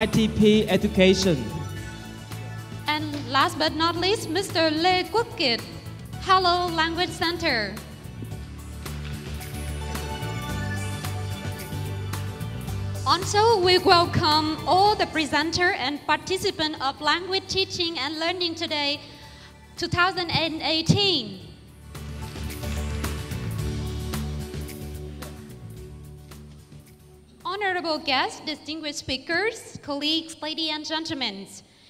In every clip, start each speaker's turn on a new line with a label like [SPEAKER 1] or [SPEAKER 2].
[SPEAKER 1] IDP Education.
[SPEAKER 2] And last but not least, Mr. Lê Quốc Kiệt, Hello Language Center. Also, we welcome all the presenter and participant of language teaching and learning today, 2018. Honorable guests, distinguished speakers, colleagues, ladies and gentlemen,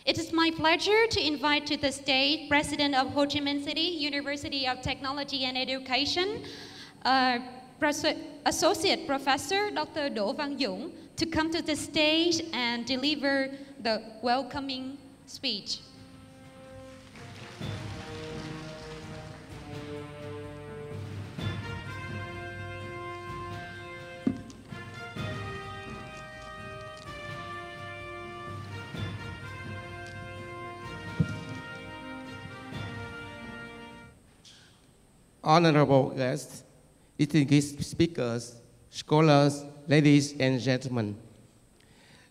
[SPEAKER 2] it is my pleasure to invite to the stage President of Ho Chi Minh City University of Technology and Education, uh, Associate Professor Dr. Do Văn Dũng, to come to the stage and deliver the welcoming speech.
[SPEAKER 3] Honorable guests, distinguished speakers, scholars, ladies and gentlemen.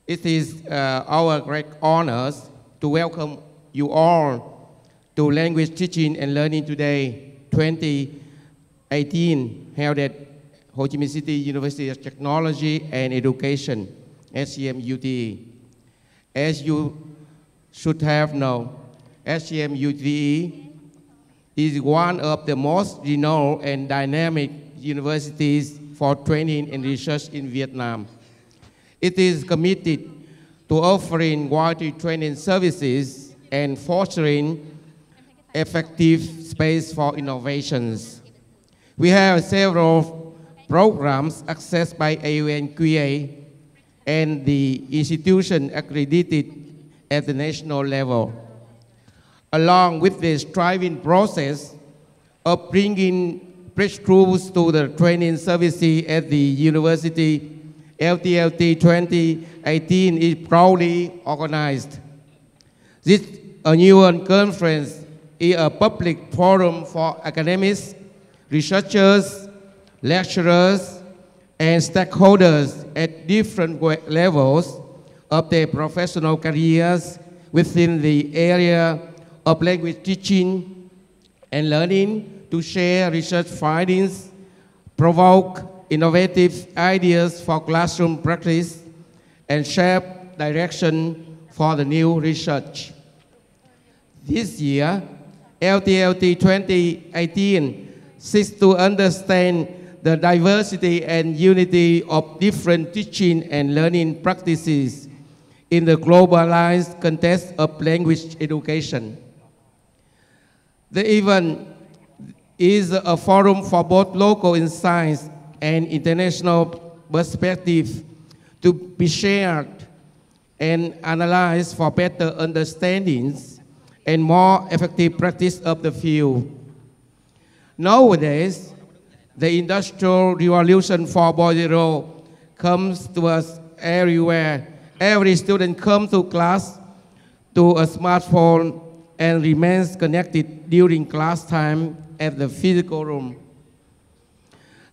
[SPEAKER 3] It is uh, our great honor to welcome you all to Language Teaching and Learning Today 2018 held at Ho Chi Minh City University of Technology and Education, HCMUTE. As you should have known, HCMUTE is one of the most renowned and dynamic universities for training and research in Vietnam. It is committed to offering quality training services and fostering effective space for innovations. We have several programs accessed by AUNQA and the institution accredited at the national level along with the striving process of bringing fresh troops to the training services at the university, LTLT 2018 is proudly organized. This annual conference is a public forum for academics, researchers, lecturers, and stakeholders at different levels of their professional careers within the area of language teaching and learning to share research findings, provoke innovative ideas for classroom practice, and shape direction for the new research. This year, LTLT 2018 seeks to understand the diversity and unity of different teaching and learning practices in the globalized context of language education. The event is a forum for both local insights and international perspective to be shared and analyzed for better understandings and more effective practice of the field. Nowadays, the Industrial Revolution 4.0 comes to us everywhere. Every student comes to class to a smartphone and remains connected during class time at the physical room.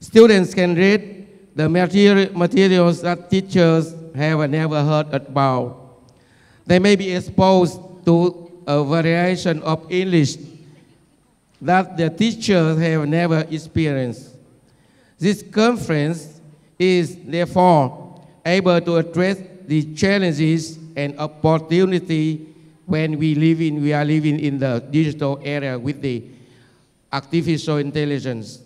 [SPEAKER 3] Students can read the materials that teachers have never heard about. They may be exposed to a variation of English that the teachers have never experienced. This conference is therefore able to address the challenges and opportunities when we live in, we are living in the digital era with the artificial intelligence.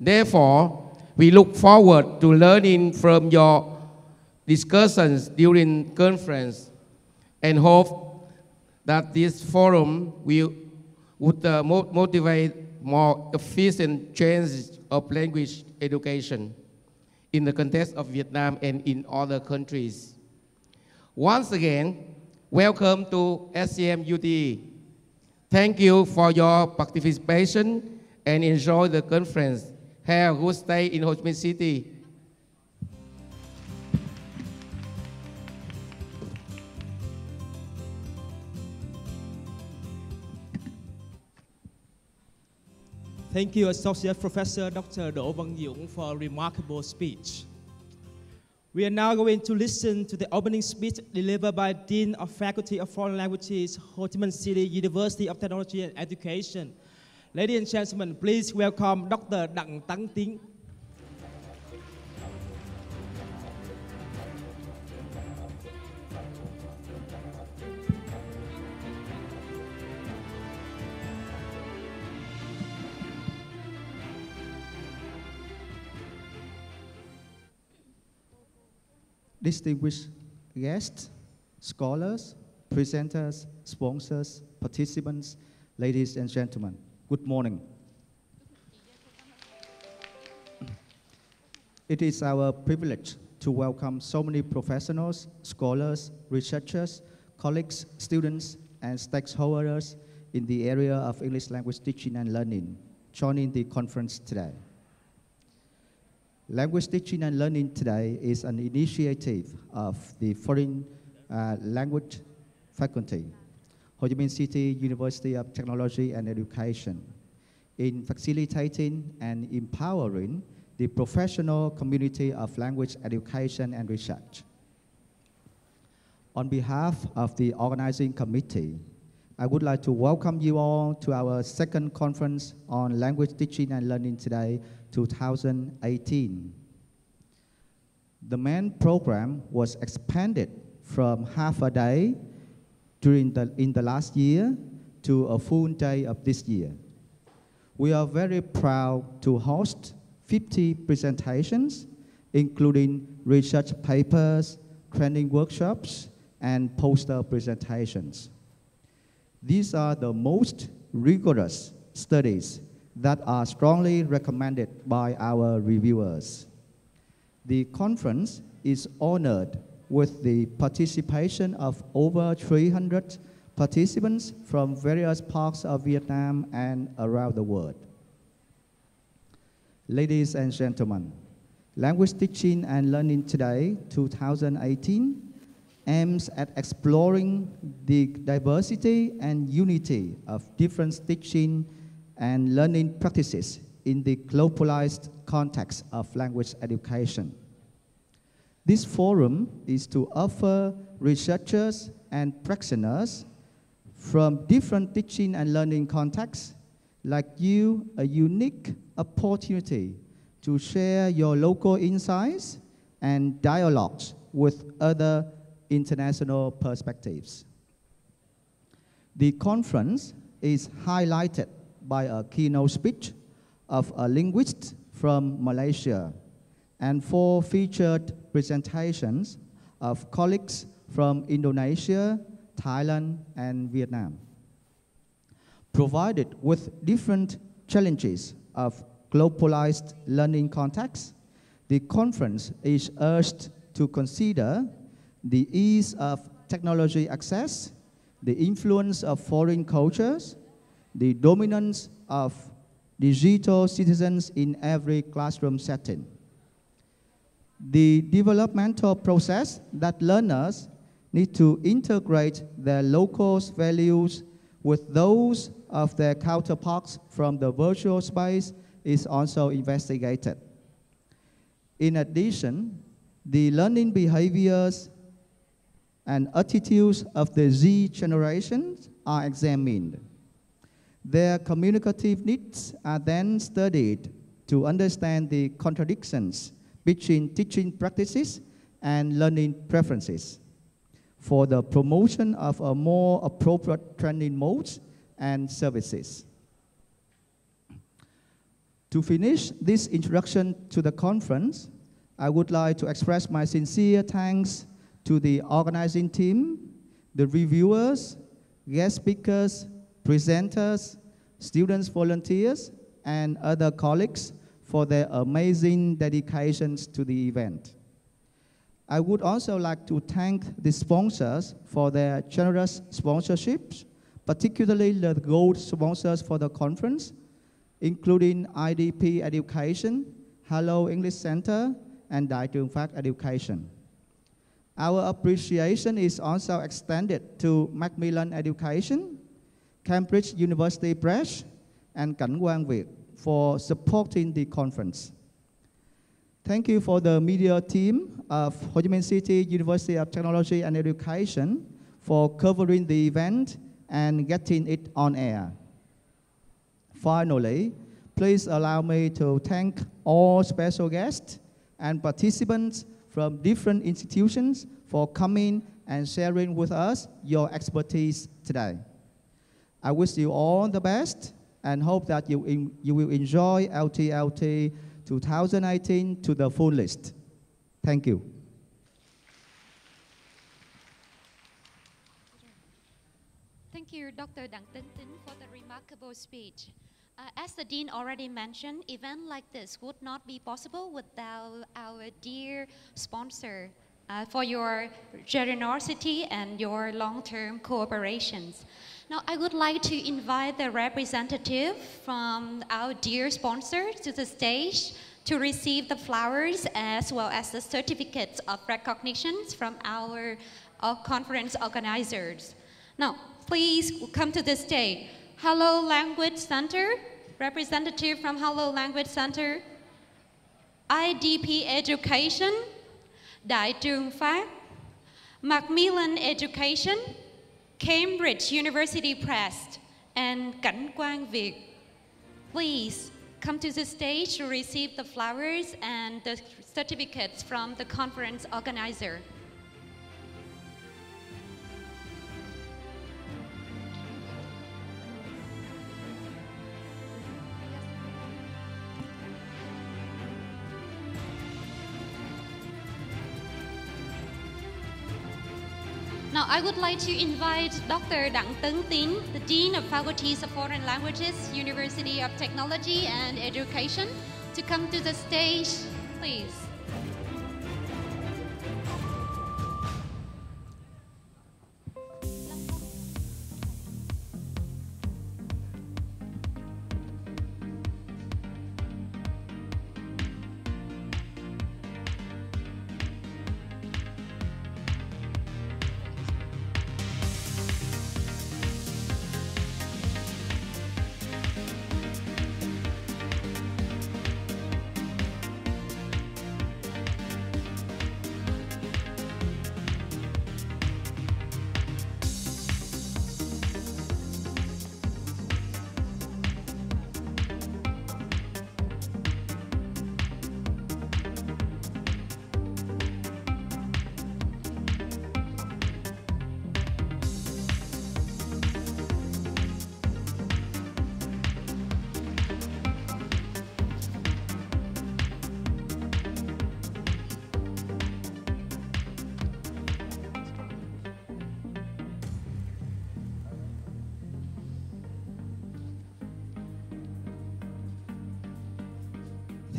[SPEAKER 3] Therefore, we look forward to learning from your discussions during conference and hope that this forum will would uh, motivate more efficient change of language education in the context of Vietnam and in other countries. Once again, Welcome to HCMUTE. Thank you for your participation and enjoy the conference. Have a good stay in Ho Chi Minh City.
[SPEAKER 1] Thank you, Associate Professor Dr. Do Văn Dũng, for a remarkable speech. We are now going to listen to the opening speech delivered by Dean of Faculty of Foreign Languages, Ho Chi Minh City University of Technology and Education. Ladies and gentlemen, please welcome Dr. Đặng Tấn Tiến.
[SPEAKER 4] Distinguished guests, scholars, presenters, sponsors, participants, ladies and gentlemen, good morning. It is our privilege to welcome so many professionals, scholars, researchers, colleagues, students, and stakeholders in the area of English language teaching and learning joining the conference today. Language Teaching and Learning today is an initiative of the Foreign uh, Language Faculty, Ho Chi Minh City University of Technology and Education, in facilitating and empowering the professional community of language education and research. On behalf of the organizing committee, I would like to welcome you all to our second conference on language teaching and learning today 2018. The main program was expanded from half a day during the, in the last year to a full day of this year. We are very proud to host 50 presentations, including research papers, training workshops, and poster presentations. These are the most rigorous studies that are strongly recommended by our reviewers. The conference is honored with the participation of over 300 participants from various parts of Vietnam and around the world. Ladies and gentlemen, Language Teaching and Learning Today 2018 aims at exploring the diversity and unity of different teaching and learning practices in the globalized context of language education. This forum is to offer researchers and practitioners from different teaching and learning contexts like you a unique opportunity to share your local insights and dialogues with other international perspectives. The conference is highlighted by a keynote speech of a linguist from Malaysia and four featured presentations of colleagues from Indonesia, Thailand, and Vietnam. Provided with different challenges of globalized learning contexts, the conference is urged to consider the ease of technology access, the influence of foreign cultures, the dominance of digital citizens in every classroom setting. The developmental process that learners need to integrate their local values with those of their counterparts from the virtual space is also investigated. In addition, the learning behaviors and attitudes of the Z generation are examined. Their communicative needs are then studied to understand the contradictions between teaching practices and learning preferences for the promotion of a more appropriate training modes and services. To finish this introduction to the conference, I would like to express my sincere thanks to the organizing team, the reviewers, guest speakers, presenters, students, volunteers, and other colleagues for their amazing dedications to the event. I would also like to thank the sponsors for their generous sponsorships, particularly the gold sponsors for the conference, including IDP Education, Hello English Center, and Đại Trường Phát Education. Our appreciation is also extended to Macmillan Education, Cambridge University Press, and Cảnh Việt for supporting the conference. Thank you for the media team of Ho Chi Minh City University of Technology and Education for covering the event and getting it on air. Finally, please allow me to thank all special guests and participants from different institutions for coming and sharing with us your expertise today. I wish you all the best and hope that you, in, you will enjoy LTLT 2018 to the fullest. Thank you.
[SPEAKER 2] Thank you, Dr. Dang Tin Tin, for the remarkable speech. Uh, as the Dean already mentioned, event like this would not be possible without our dear sponsor uh, for your generosity and your long-term cooperations. Now, I would like to invite the representative from our dear sponsor to the stage to receive the flowers as well as the certificates of recognitions from our uh, conference organizers. Now, please come to the stage. Hello Language Center, representative from Hello Language Center, IDP Education, Đại trường Pháp, Macmillan Education, Cambridge University Press, and Cảnh Quang Việt. Please come to the stage to receive the flowers and the certificates from the conference organizer. I would like to invite Dr. Dang Tấn Tín, the Dean of Faculties of Foreign Languages, University of Technology and Education, to come to the stage, please.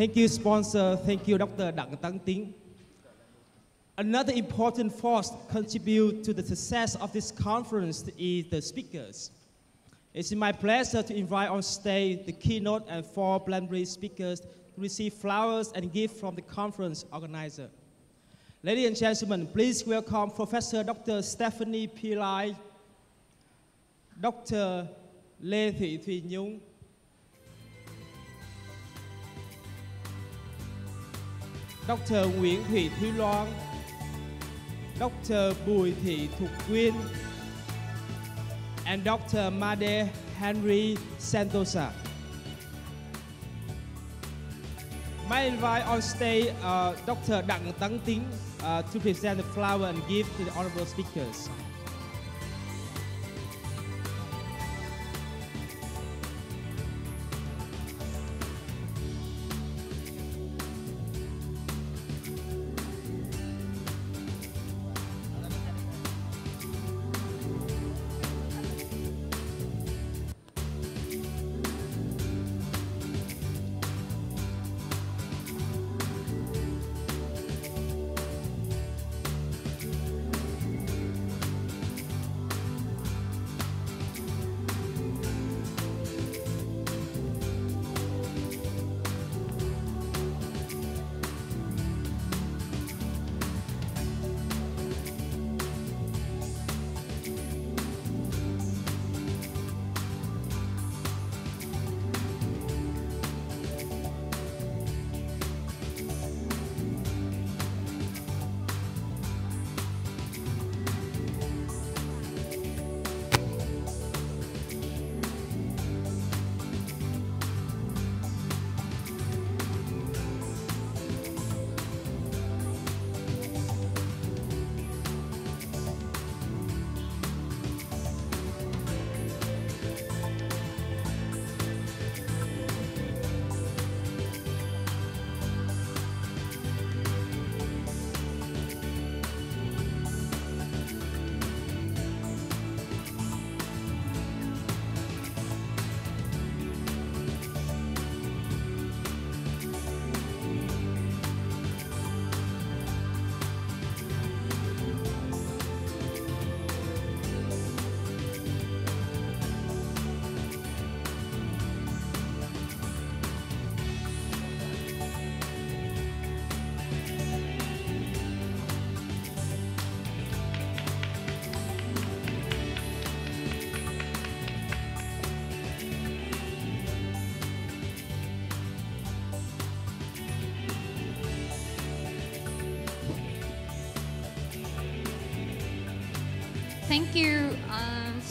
[SPEAKER 1] Thank you, sponsor. Thank you, Dr. Đặng Tăng Tính. Another important force contribute to the success of this conference is the speakers. It's my pleasure to invite on stage the keynote and four plenary speakers to receive flowers and gifts from the conference organizer. Ladies and gentlemen, please welcome Professor Dr. Stephanie Pillai, Dr. Lê Thị Thùy Nhung, Dr. Nguyễn Thị Thúy Loan, Dr. Bùi Thị Thục Quyên, and Dr. Made Henry Santosa. May I invite on stage uh, Dr. Đặng Tấn Tính uh, to present the flower and gift to the honorable speakers.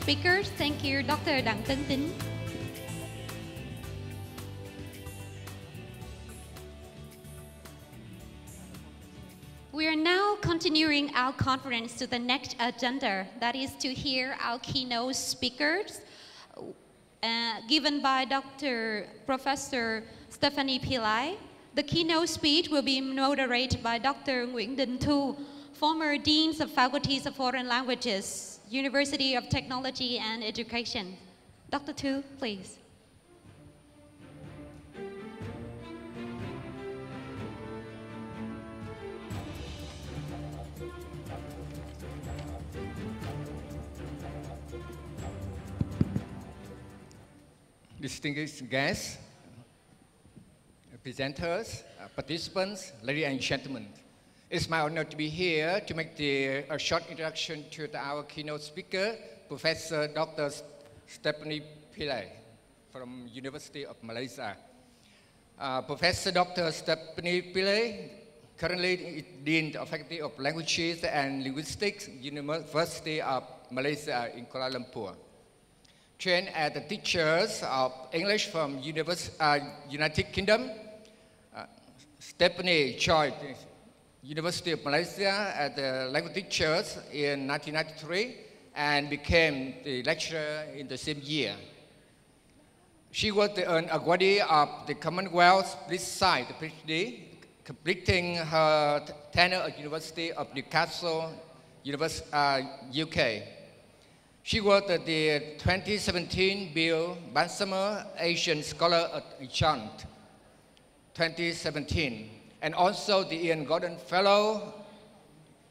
[SPEAKER 2] Speakers. Thank you, Dr. Đặng Tấn Tính. We are now continuing our conference to the next agenda, that is to hear our keynote speakers, uh, given by Dr. Professor Stephanie Pillai. The keynote speech will be moderated by Dr. Nguyễn Đình Thu, former Deans of Faculties of Foreign Languages, University of Technology and Education. Dr. Tu, please.
[SPEAKER 5] distinguished guests, presenters, uh, participants, ladies and gentlemen. It's my honor to be here to make the, a short introduction to the, our keynote speaker, Professor Dr. Stephanie Pillai from University of Malaysia. Uh, Professor Dr. Stephanie Pillai, currently Dean of Faculty of Languages and Linguistics, University of Malaysia in Kuala Lumpur trained as a teachers of English from Univers uh, United Kingdom. Uh, Stephanie joined University of Malaysia as the language teachers in 1993 and became the lecturer in the same year. She was an awardee of the Commonwealth Split-site PhD, completing her tenure at University of Newcastle, uh, UK. She was the 2017 Bill Bansamer Asian Scholar Adjunct 2017 and also the Ian Gordon Fellow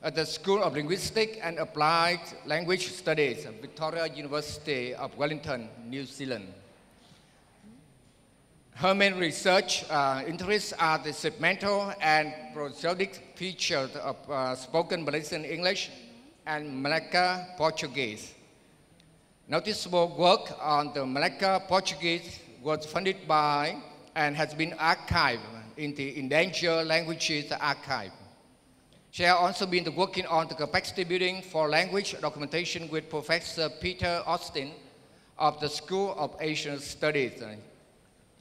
[SPEAKER 5] at the School of Linguistics and Applied Language Studies at Victoria University of Wellington, New Zealand. Her main research uh, interests are the segmental and prosodic features of uh, spoken Malaysian English and Malacca Portuguese. Noticeable work on the Malacca Portuguese was funded by and has been archived in the Endangered Languages Archive. She has also been working on the capacity building for language documentation with Professor Peter Austin of the School of Asian Studies,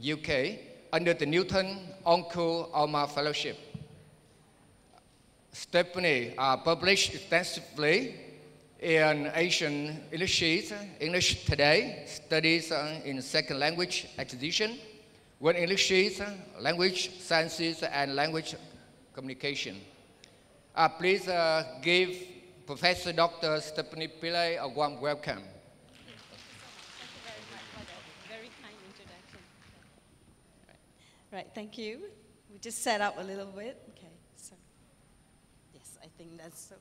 [SPEAKER 5] UK, under the Newton Ungku Omar Fellowship. Stephanie uh, published extensively in Asian English, English Today, Studies in Second Language Acquisition, World English, Language Sciences and Language Communication. Uh, please uh, give Professor Dr. Stephanie Pillai a warm welcome.
[SPEAKER 6] Right, thank you. We just set up a little bit. Okay, so yes, I think that's so.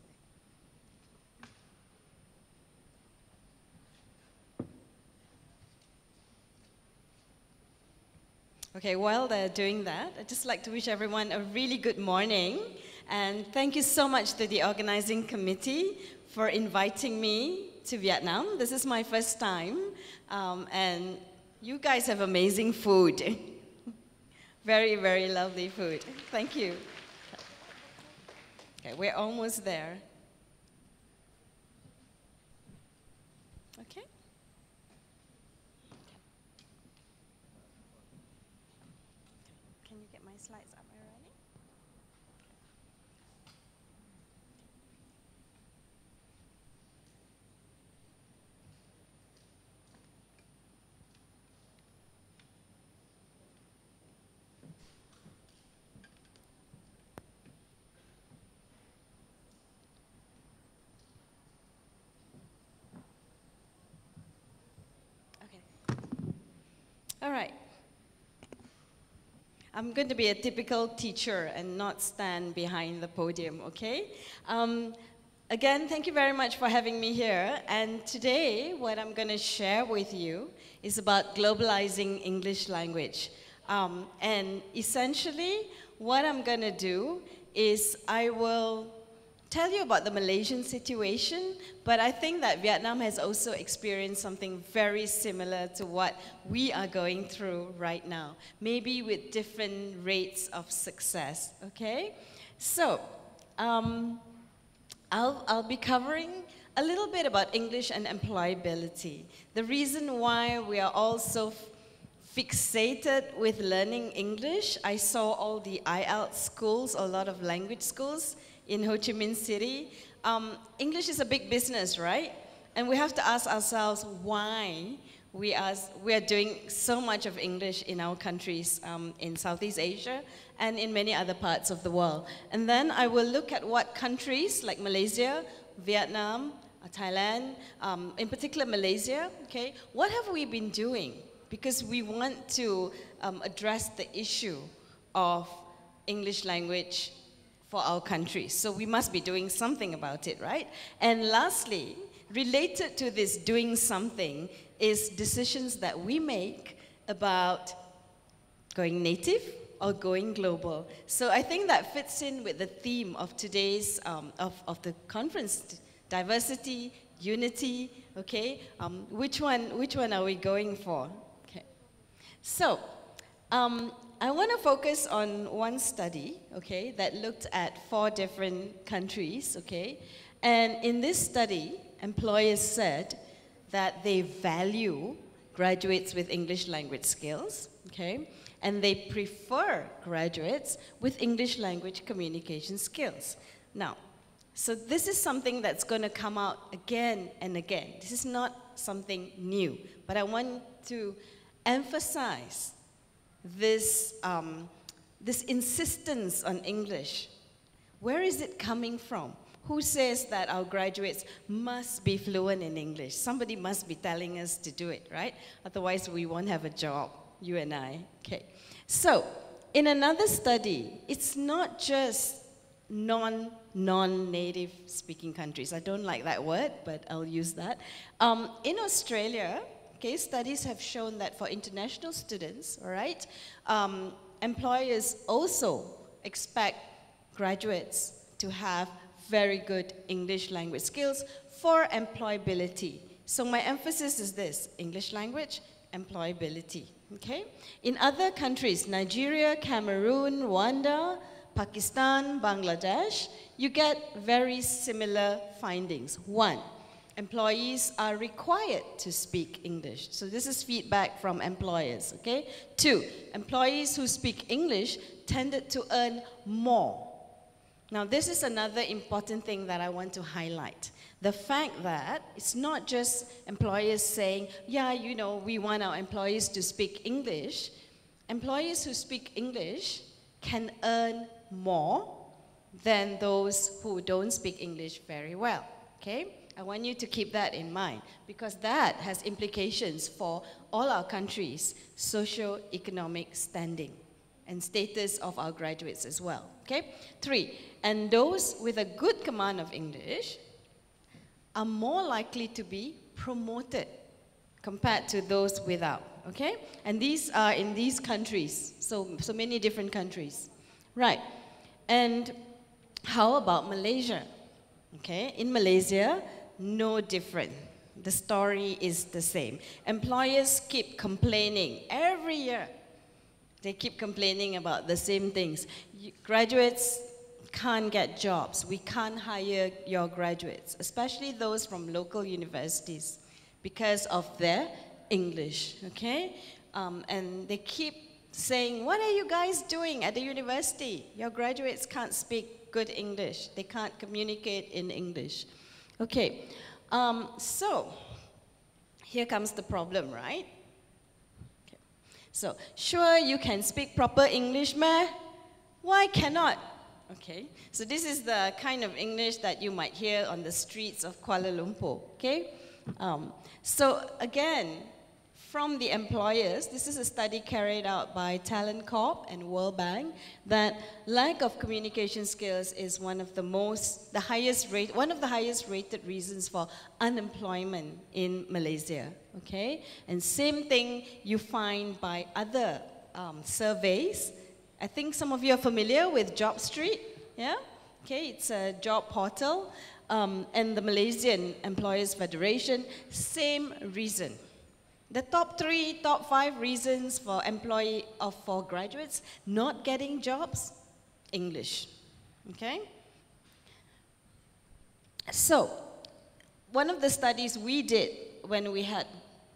[SPEAKER 6] Okay, while they're doing that, I'd just like to wish everyone a really good morning. And thank you so much to the organizing committee for inviting me to Vietnam. This is my first time. Um, and you guys have amazing food. very, very lovely food. Thank you. Okay, we're almost there. Okay. Can you get my slides up already? Okay. All right. I'm going to be a typical teacher and not stand behind the podium, okay? Um, again, thank you very much for having me here. And today, what I'm going to share with you is about globalizing English language. Um, and essentially, what I'm going to do is I will tell you about the Malaysian situation, but I think that Vietnam has also experienced something very similar to what we are going through right now, maybe with different rates of success, okay? So, um, I'll, I'll be covering a little bit about English and employability. The reason why we are all so fixated with learning English, I saw all the IELTS schools, a lot of language schools in Ho Chi Minh City. Um, English is a big business, right? And we have to ask ourselves why we are, we are doing so much of English in our countries um, in Southeast Asia and in many other parts of the world. And then I will look at what countries like Malaysia, Vietnam, uh, Thailand, um, in particular Malaysia, okay, what have we been doing? Because we want to um, address the issue of English language for our country. So we must be doing something about it, right? And lastly, related to this doing something is decisions that we make about going native or going global. So I think that fits in with the theme of today's, um, of, of the conference, diversity, unity, okay? Um, which, one, which one are we going for? Okay. So, um, I want to focus on one study, okay, that looked at four different countries, okay? And in this study, employers said that they value graduates with English language skills, okay? And they prefer graduates with English language communication skills. Now, so this is something that's going to come out again and again. This is not something new, but I want to emphasize this, um, this insistence on English. Where is it coming from? Who says that our graduates must be fluent in English? Somebody must be telling us to do it, right? Otherwise, we won't have a job, you and I. Okay. So, in another study, it's not just non non-native speaking countries. I don't like that word, but I'll use that. Um, in Australia, case studies have shown that for international students, all right, um, employers also expect graduates to have very good English language skills for employability. So my emphasis is this, English language, employability, okay? In other countries, Nigeria, Cameroon, Rwanda, Pakistan, Bangladesh, you get very similar findings. One, employees are required to speak English. So this is feedback from employers, okay? Two, employees who speak English tended to earn more now, this is another important thing that I want to highlight. The fact that it's not just employers saying, yeah, you know, we want our employees to speak English. Employees who speak English can earn more than those who don't speak English very well. Okay? I want you to keep that in mind because that has implications for all our countries' socio-economic standing and status of our graduates as well. Okay? Three, and those with a good command of English are more likely to be promoted compared to those without. Okay? And these are in these countries, so, so many different countries. Right. And how about Malaysia? Okay, in Malaysia, no different. The story is the same. Employers keep complaining every year they keep complaining about the same things. Graduates can't get jobs. We can't hire your graduates, especially those from local universities, because of their English, okay? Um, and they keep saying, what are you guys doing at the university? Your graduates can't speak good English. They can't communicate in English. Okay, um, so here comes the problem, right? Okay. So, sure, you can speak proper English, meh? Why cannot? Okay, so this is the kind of English that you might hear on the streets of Kuala Lumpur, okay? Um, so again, from the employers, this is a study carried out by Talent Corp and World Bank, that lack of communication skills is one of the most, the highest rate, one of the highest rated reasons for unemployment in Malaysia, okay? And same thing you find by other um, surveys. I think some of you are familiar with JobStreet, yeah? Okay, it's a job portal. Um, and the Malaysian Employers Federation, same reason. The top three, top five reasons for employee of for graduates not getting jobs, English. Okay? So, one of the studies we did when we had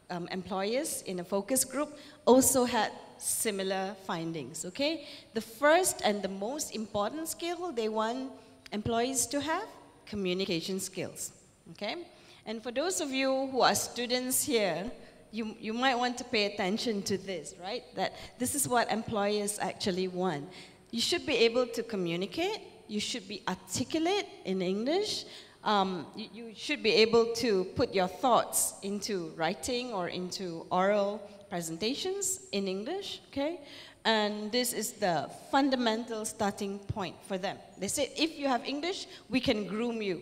[SPEAKER 6] um, employers in a focus group also had similar findings, okay? The first and the most important skill they want employees to have, communication skills, okay? And for those of you who are students here, you, you might want to pay attention to this, right? That this is what employers actually want. You should be able to communicate, you should be articulate in English, um, you, you, should be able to put your thoughts into writing or into oral presentations in English, okay? And this is the fundamental starting point for them. They say, if you have English, we can groom you,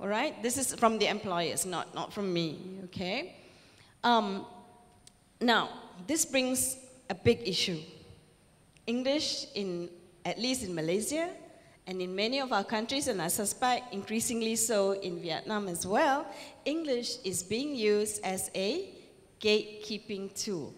[SPEAKER 6] all right? This is from the employers, not, not from me, okay? Um, now, this brings a big issue. English, in, at least in Malaysia, and in many of our countries, and I suspect increasingly so in Vietnam as well, English is being used as a gatekeeping tool.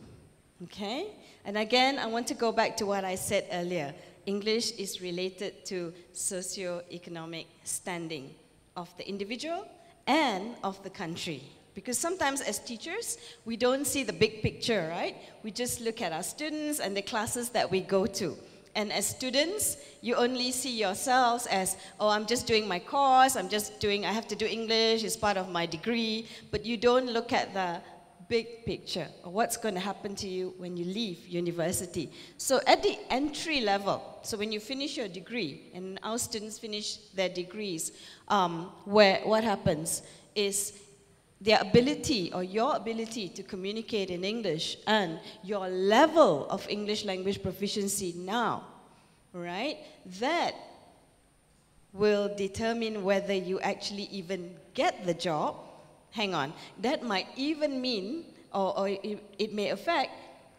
[SPEAKER 6] Okay? And again, I want to go back to what I said earlier. English is related to socio-economic standing of the individual and of the country. Because sometimes as teachers, we don't see the big picture, right? We just look at our students and the classes that we go to. And as students, you only see yourselves as, oh, I'm just doing my course, I'm just doing, I have to do English, it's part of my degree, but you don't look at the big picture of what's going to happen to you when you leave university. So at the entry level, so when you finish your degree, and our students finish their degrees, um, where what happens is their ability or your ability to communicate in English and your level of English language proficiency now, right? That will determine whether you actually even get the job. Hang on, that might even mean, or, or it, it may affect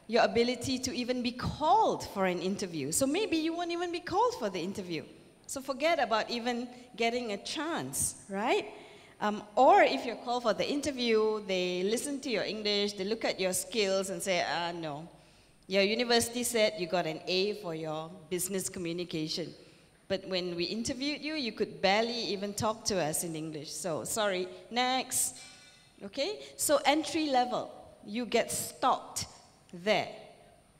[SPEAKER 6] your ability to even be called for an interview. So maybe you won't even be called for the interview. So forget about even getting a chance, right? Um, or if you're called for the interview, they listen to your English, they look at your skills and say, ah, no. Your university said you got an A for your business communication. But when we interviewed you, you could barely even talk to us in English. So, sorry, next. Okay? So, entry level, you get stopped there.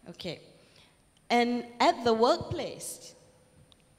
[SPEAKER 6] Okay. And at the workplace,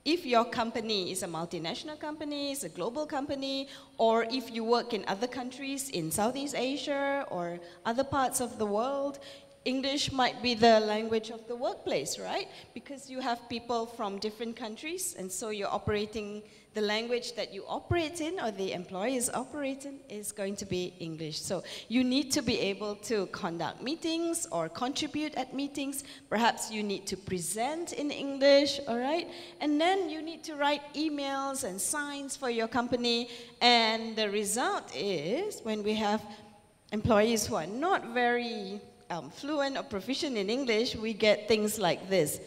[SPEAKER 6] if your company is a multinational company, is a global company, or if you work in other countries in Southeast Asia or other parts of the world, English might be the language of the workplace, right? Because you have people from different countries, and so you're operating the language that you operate in or the employers operate in is going to be English. So you need to be able to conduct meetings or contribute at meetings. Perhaps you need to present in English, all right? And then you need to write emails and signs for your company. And the result is when we have employees who are not very um, fluent or proficient in English, we get things like this.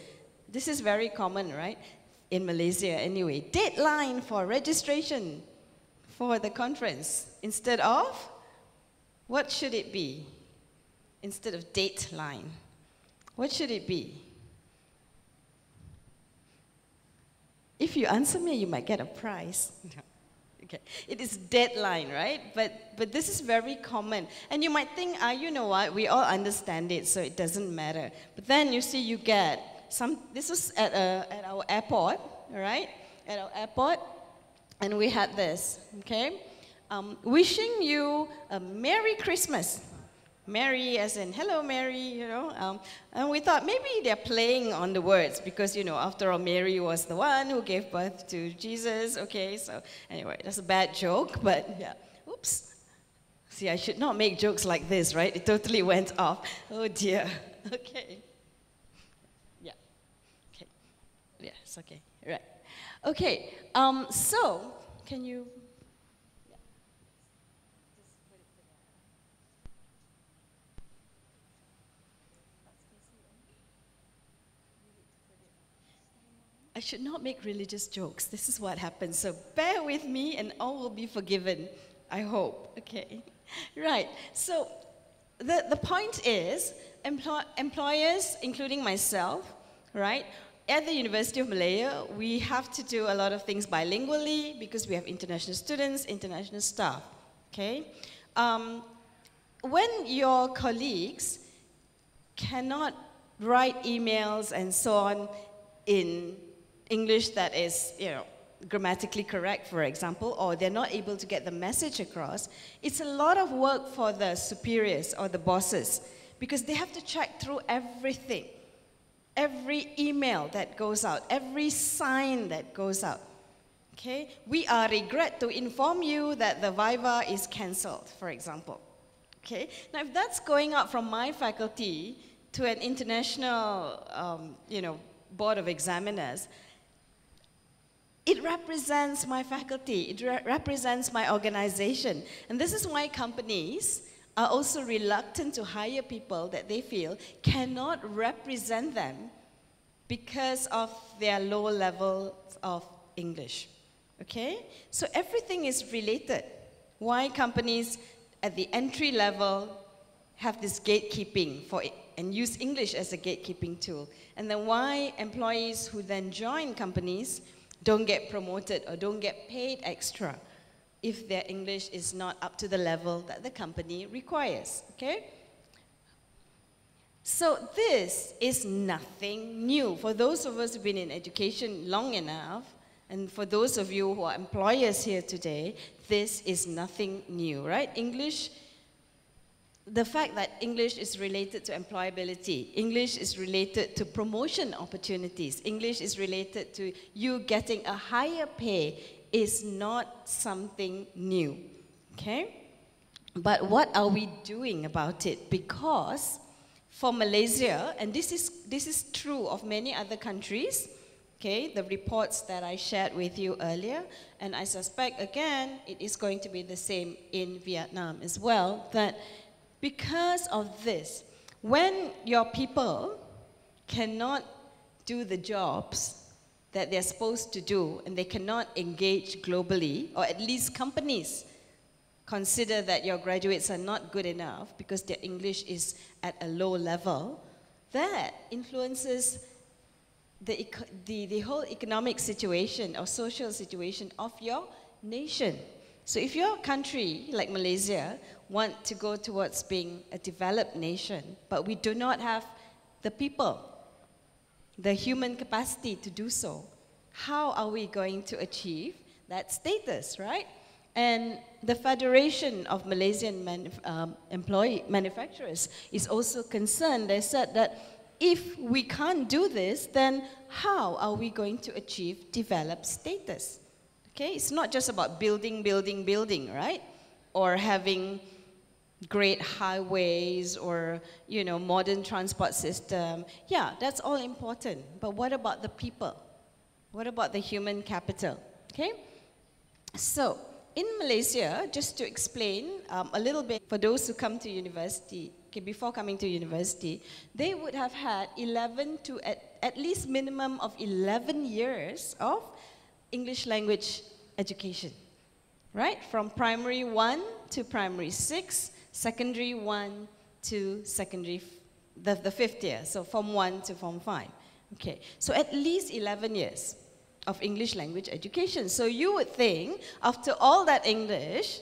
[SPEAKER 6] This is very common, right? In Malaysia, anyway. Deadline for registration for the conference. Instead of, what should it be? Instead of dateline, what should it be? If you answer me, you might get a prize. Okay. It is deadline, right? But, but this is very common. And you might think, ah, you know what, we all understand it, so it doesn't matter. But then you see, you get some, this was at, a, at our airport, right? At our airport, and we had this, okay? Um, wishing you a Merry Christmas. Mary, as in, hello, Mary, you know. Um, and we thought maybe they're playing on the words because, you know, after all, Mary was the one who gave birth to Jesus. Okay, so anyway, that's a bad joke, but yeah. Oops. See, I should not make jokes like this, right? It totally went off. Oh dear. Okay. Yeah. Okay. Okay. Right. Okay. Um, so, can you I should not make religious jokes. This is what happens. So bear with me and all will be forgiven. I hope. Okay. Right. So the, the point is employ, employers, including myself, right? At the University of Malaya, we have to do a lot of things bilingually because we have international students, international staff. Okay? Um, when your colleagues cannot write emails and so on in English that is, you know, grammatically correct, for example, or they're not able to get the message across, it's a lot of work for the superiors or the bosses because they have to check through everything. Every email that goes out, every sign that goes out. Okay? We are regret to inform you that the Viva is cancelled, for example. Okay? Now, if that's going out from my faculty to an international, um, you know, board of examiners, it represents my faculty, it re represents my organization. And this is why companies are also reluctant to hire people that they feel cannot represent them because of their low level of English. Okay? So everything is related. Why companies at the entry level have this gatekeeping for it and use English as a gatekeeping tool. And then why employees who then join companies don't get promoted or don't get paid extra if their English is not up to the level that the company requires, okay? So this is nothing new. For those of us who've been in education long enough, and for those of you who are employers here today, this is nothing new, right? English the fact that English is related to employability, English is related to promotion opportunities, English is related to you getting a higher pay is not something new. Okay? But what are we doing about it? Because for Malaysia, and this is, this is true of many other countries, okay, the reports that I shared with you earlier, and I suspect again it is going to be the same in Vietnam as well, that because of this, when your people cannot do the jobs that they're supposed to do and they cannot engage globally, or at least companies consider that your graduates are not good enough because their English is at a low level, that influences the, the, the whole economic situation or social situation of your nation. So if your country, like Malaysia, want to go towards being a developed nation, but we do not have the people, the human capacity to do so, how are we going to achieve that status, right? And the Federation of Malaysian manuf um, employee manufacturers is also concerned. They said that if we can't do this, then how are we going to achieve developed status? Okay, it's not just about building, building, building, right? Or having great highways or, you know, modern transport system. Yeah, that's all important. But what about the people? What about the human capital? Okay? So, in Malaysia, just to explain um, a little bit for those who come to university, okay, before coming to university, they would have had 11 to at, at least minimum of 11 years of English language education, right? From primary one to primary six, secondary one to secondary, the, the fifth year, so from one to form five. Okay, so at least 11 years of English language education. So you would think, after all that English,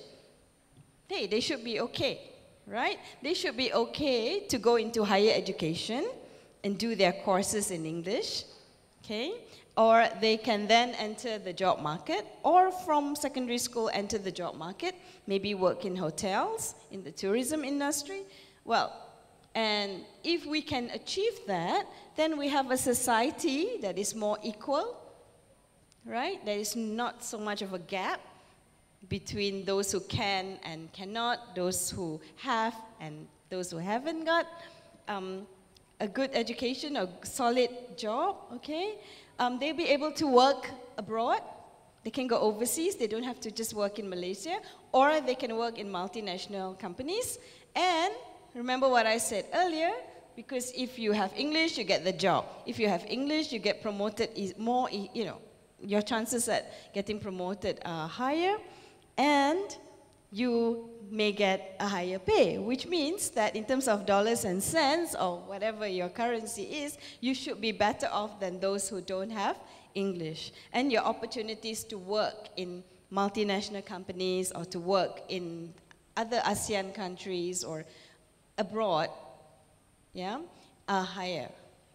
[SPEAKER 6] hey, they should be okay, right? They should be okay to go into higher education and do their courses in English, okay? Or they can then enter the job market, or from secondary school enter the job market, maybe work in hotels, in the tourism industry. Well, and if we can achieve that, then we have a society that is more equal, right? There is not so much of a gap between those who can and cannot, those who have and those who haven't got um, a good education, a solid job, okay? Um, they'll be able to work abroad. They can go overseas. They don't have to just work in Malaysia. Or they can work in multinational companies. And remember what I said earlier, because if you have English, you get the job. If you have English, you get promoted is more, you know, your chances at getting promoted are higher. And you may get a higher pay, which means that in terms of dollars and cents or whatever your currency is, you should be better off than those who don't have English. And your opportunities to work in multinational companies or to work in other ASEAN countries or abroad, yeah, are higher.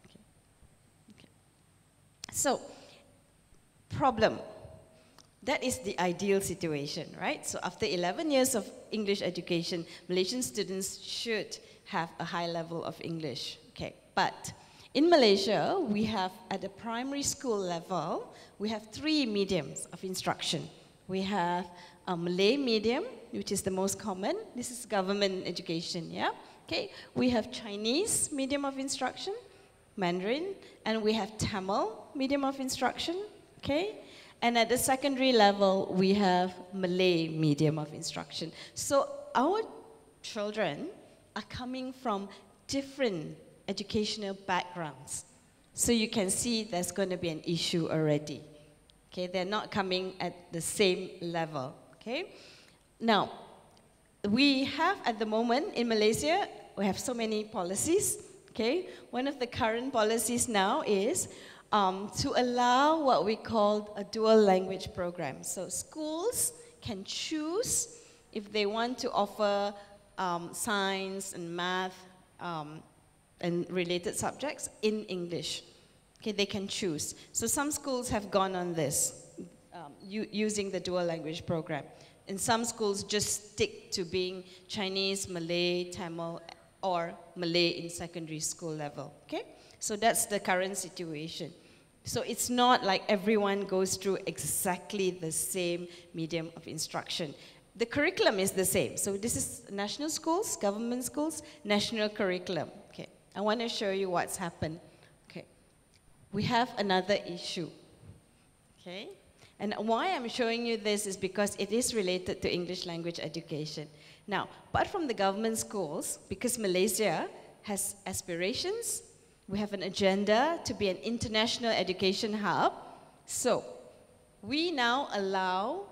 [SPEAKER 6] Okay. Okay. So, problem. That is the ideal situation, right? So after 11 years of English education, Malaysian students should have a high level of English. Okay, but in Malaysia, we have at the primary school level, we have three mediums of instruction. We have a Malay medium, which is the most common. This is government education, yeah? Okay, we have Chinese medium of instruction, Mandarin, and we have Tamil medium of instruction, okay? And at the secondary level, we have Malay medium of instruction. So our children are coming from different educational backgrounds. So you can see there's going to be an issue already. Okay, they're not coming at the same level. Okay, now we have at the moment in Malaysia we have so many policies. Okay, one of the current policies now is um, to allow what we call a dual language program. So schools can choose if they want to offer um, science and math um, and related subjects in English. Okay, they can choose. So some schools have gone on this, um, using the dual language program. And some schools just stick to being Chinese, Malay, Tamil, or Malay in secondary school level. Okay? So that's the current situation. So it's not like everyone goes through exactly the same medium of instruction. The curriculum is the same. So this is national schools, government schools, national curriculum. Okay. I want to show you what's happened. Okay. We have another issue. Okay. And why I'm showing you this is because it is related to English language education. Now, apart from the government schools, because Malaysia has aspirations we have an agenda to be an international education hub. So we now allow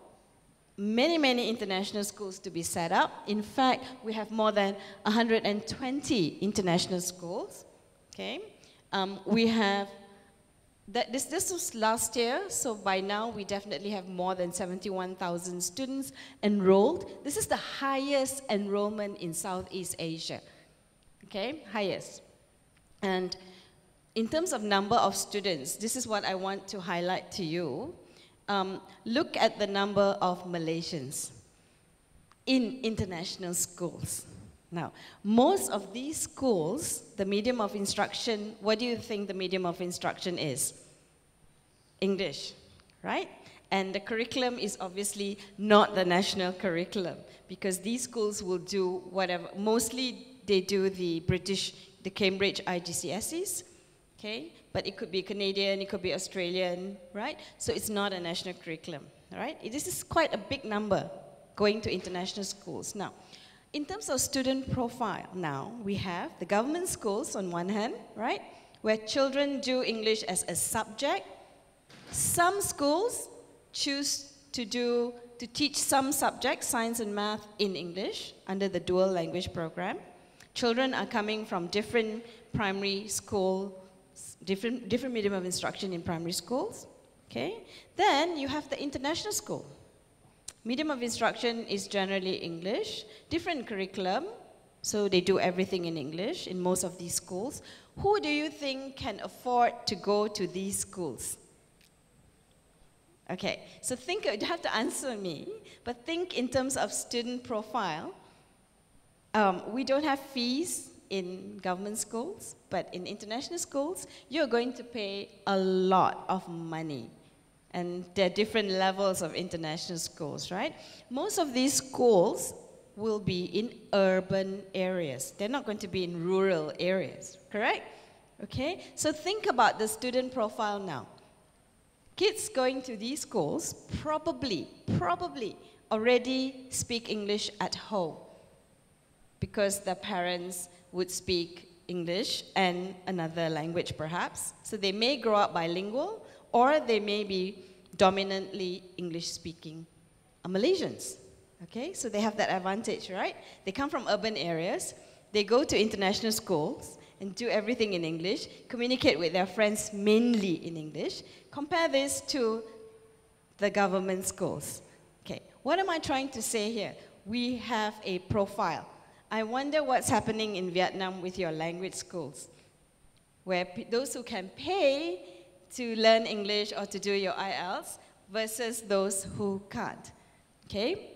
[SPEAKER 6] many, many international schools to be set up. In fact, we have more than 120 international schools. Okay, um, we have that this this was last year, so by now we definitely have more than 71,000 students enrolled. This is the highest enrollment in Southeast Asia. Okay, highest. And in terms of number of students, this is what I want to highlight to you. Um, look at the number of Malaysians in international schools. Now, most of these schools, the medium of instruction, what do you think the medium of instruction is? English, right? And the curriculum is obviously not the national curriculum because these schools will do whatever, mostly they do the British the Cambridge IGCSEs, okay? But it could be Canadian, it could be Australian, right? So it's not a national curriculum, right? This is quite a big number going to international schools. Now, in terms of student profile now, we have the government schools on one hand, right? Where children do English as a subject. Some schools choose to do to teach some subjects, science and math, in English under the dual language program. Children are coming from different primary school, different, different medium of instruction in primary schools. Okay? Then you have the international school. Medium of instruction is generally English, different curriculum, so they do everything in English in most of these schools. Who do you think can afford to go to these schools? Okay, so think, you have to answer me, but think in terms of student profile. Um, we don't have fees in government schools, but in international schools, you're going to pay a lot of money. And there are different levels of international schools, right? Most of these schools will be in urban areas. They're not going to be in rural areas, correct? Okay? So think about the student profile now. Kids going to these schools probably, probably already speak English at home because the parents would speak English and another language perhaps. So they may grow up bilingual or they may be dominantly English speaking uh, Malaysians. Okay, so they have that advantage, right? They come from urban areas, they go to international schools and do everything in English, communicate with their friends mainly in English. Compare this to the government schools. Okay, what am I trying to say here? we have a profile. I wonder what's happening in Vietnam with your language schools, where those who can pay to learn English or to do your IELTS versus those who can't. Okay?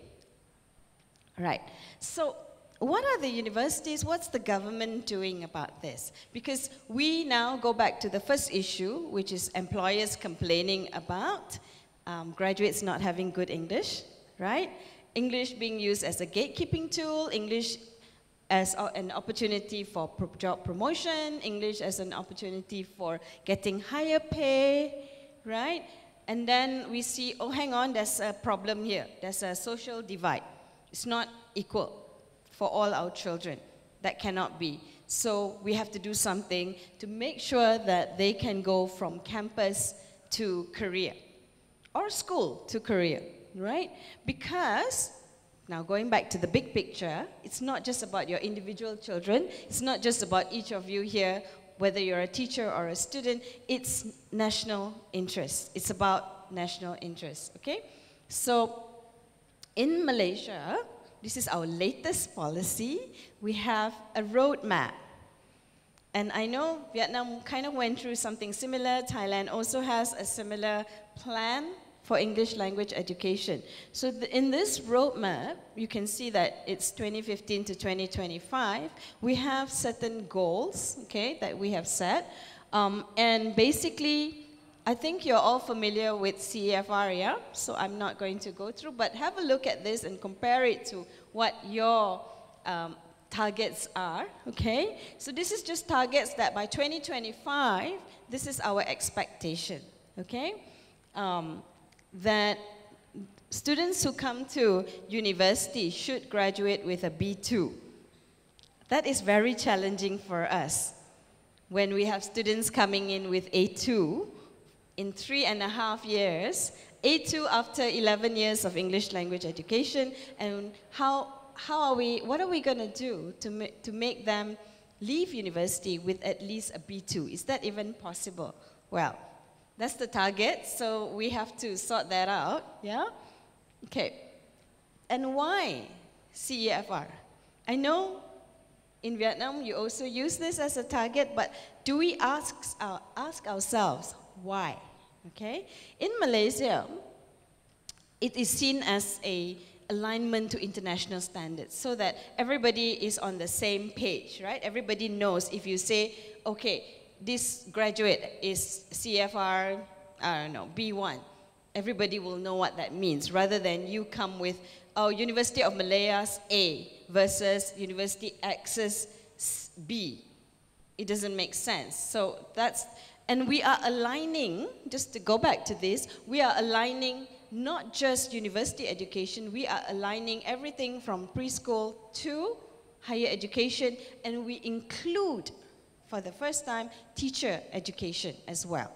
[SPEAKER 6] Right. So, what are the universities, what's the government doing about this? Because we now go back to the first issue, which is employers complaining about um, graduates not having good English, right? English being used as a gatekeeping tool, English as an opportunity for job promotion, English as an opportunity for getting higher pay, right? And then we see, oh, hang on, there's a problem here. There's a social divide. It's not equal for all our children. That cannot be. So we have to do something to make sure that they can go from campus to career or school to career, right? Because now, going back to the big picture, it's not just about your individual children. It's not just about each of you here, whether you're a teacher or a student. It's national interest. It's about national interest, okay? So, in Malaysia, this is our latest policy. We have a roadmap. And I know Vietnam kind of went through something similar. Thailand also has a similar plan for English language education. So in this roadmap, you can see that it's 2015 to 2025. We have certain goals, okay, that we have set. Um, and basically, I think you're all familiar with CEFR, yeah? So I'm not going to go through, but have a look at this and compare it to what your um, targets are, okay? So this is just targets that by 2025, this is our expectation, okay? Um, that students who come to university should graduate with a B2. That is very challenging for us when we have students coming in with A2 in three and a half years, A2 after 11 years of English language education, and how, how are we, what are we going to do to, ma to make them leave university with at least a B2? Is that even possible? Well, that's the target, so we have to sort that out, yeah? Okay. And why CEFR? I know in Vietnam you also use this as a target, but do we ask, uh, ask ourselves why? Okay? In Malaysia, it is seen as a alignment to international standards so that everybody is on the same page, right? Everybody knows if you say, okay, this graduate is CEFR, I don't know, B1, everybody will know what that means rather than you come with, oh, University of Malaya's A versus University X's B. It doesn't make sense. So that's, and we are aligning, just to go back to this, we are aligning not just university education, we are aligning everything from preschool to higher education, and we include, for the first time, teacher education as well.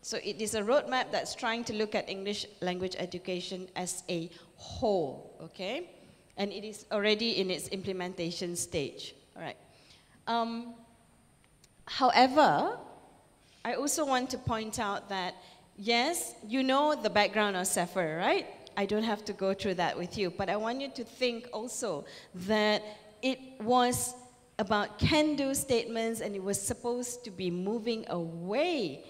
[SPEAKER 6] So it is a roadmap that's trying to look at English language education as a whole, okay? And it is already in its implementation stage, all right? Um, however, I also want to point out that, yes, you know the background of CEFR, right? I don't have to go through that with you, but I want you to think also that it was about can-do statements and it was supposed to be moving away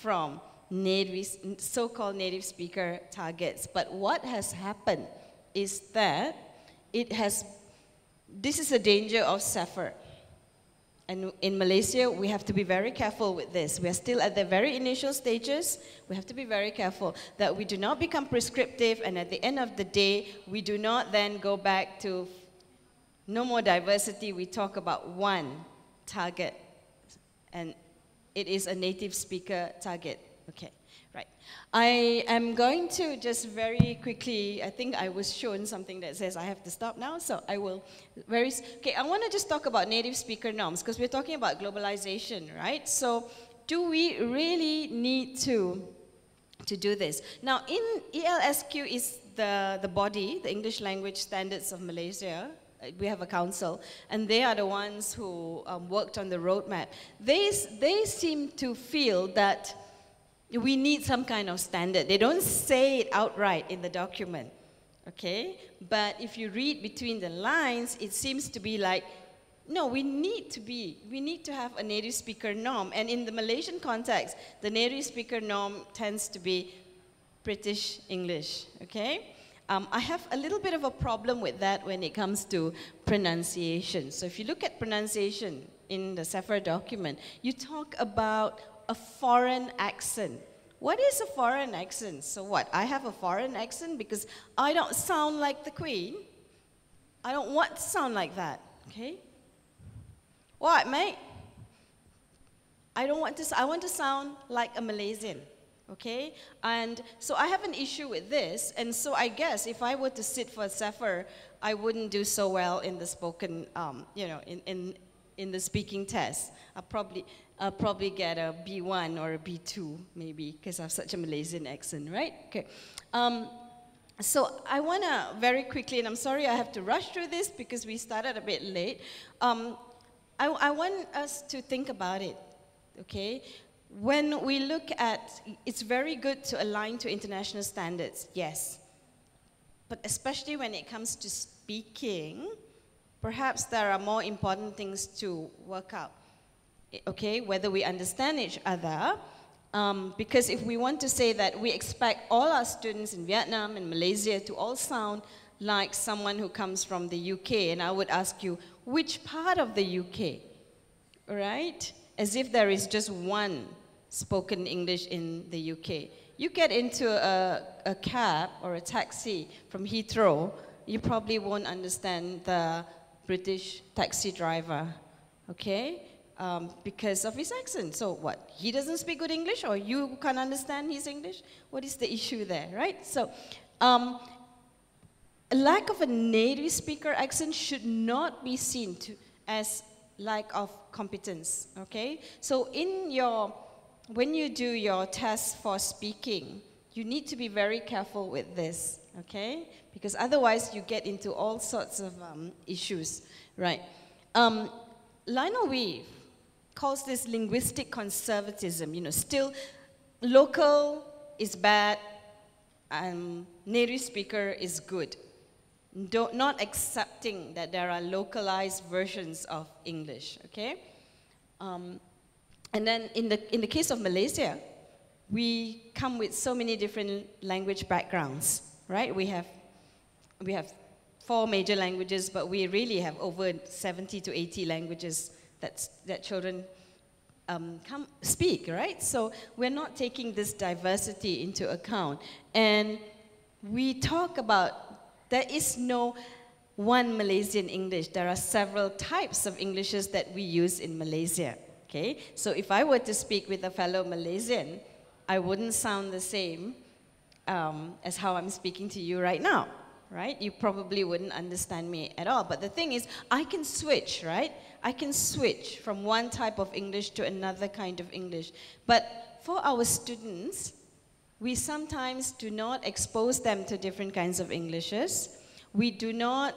[SPEAKER 6] from native, so-called native speaker targets. But what has happened is that it has, this is a danger of CEFR. And in Malaysia, we have to be very careful with this. We are still at the very initial stages. We have to be very careful that we do not become prescriptive, and at the end of the day, we do not then go back to no more diversity. We talk about one target, and it is a native speaker target. Okay. Right. I am going to just very quickly, I think I was shown something that says I have to stop now, so I will very, okay, I want to just talk about native speaker norms because we're talking about globalization, right? So do we really need to, to do this? Now, in ELSQ is the, the body, the English Language Standards of Malaysia, we have a council, and they are the ones who um, worked on the roadmap. They, they seem to feel that we need some kind of standard. They don't say it outright in the document. okay? But if you read between the lines, it seems to be like, no, we need to be, we need to have a native speaker norm. And in the Malaysian context, the native speaker norm tends to be British English, okay? Um, I have a little bit of a problem with that when it comes to pronunciation. So if you look at pronunciation in the CEFR document, you talk about a foreign accent. What is a foreign accent? So what? I have a foreign accent because I don't sound like the queen. I don't want to sound like that, okay? What, mate? I don't want to, I want to sound like a Malaysian, okay? And so I have an issue with this, and so I guess if I were to sit for a CEFR, I wouldn't do so well in the spoken, um, you know, in, in, in the speaking test. I'll probably, I'll probably get a B1 or a B2, maybe, because I have such a Malaysian accent, right? Okay. Um, so I want to very quickly, and I'm sorry I have to rush through this because we started a bit late. Um, I, I want us to think about it, okay? When we look at, it's very good to align to international standards, yes. But especially when it comes to speaking, perhaps there are more important things to work out. Okay, whether we understand each other, um, because if we want to say that we expect all our students in Vietnam and Malaysia to all sound like someone who comes from the UK, and I would ask you, which part of the UK? Right? As if there is just one spoken English in the UK. You get into a, a cab or a taxi from Heathrow, you probably won't understand the British taxi driver, okay? Um, because of his accent. So what? He doesn't speak good English or you can't understand his English? What is the issue there, right? So um, a lack of a native speaker accent should not be seen to, as lack of competence, okay? So in your, when you do your test for speaking, you need to be very careful with this, okay? Because otherwise you get into all sorts of um, issues, right? Um, Lionel Wee calls this linguistic conservatism, you know, still local is bad and native speaker is good don't, not accepting that there are localized versions of English, okay? Um, and then in the, in the case of Malaysia, we come with so many different language backgrounds, right? We have, we have four major languages, but we really have over 70 to 80 languages that, that children um, come, speak, right? So we're not taking this diversity into account. And we talk about there is no one Malaysian English. There are several types of Englishes that we use in Malaysia. Okay? So if I were to speak with a fellow Malaysian, I wouldn't sound the same um, as how I'm speaking to you right now, right? You probably wouldn't understand me at all. But the thing is, I can switch, right? I can switch from one type of English to another kind of English. But for our students, we sometimes do not expose them to different kinds of Englishes. We do not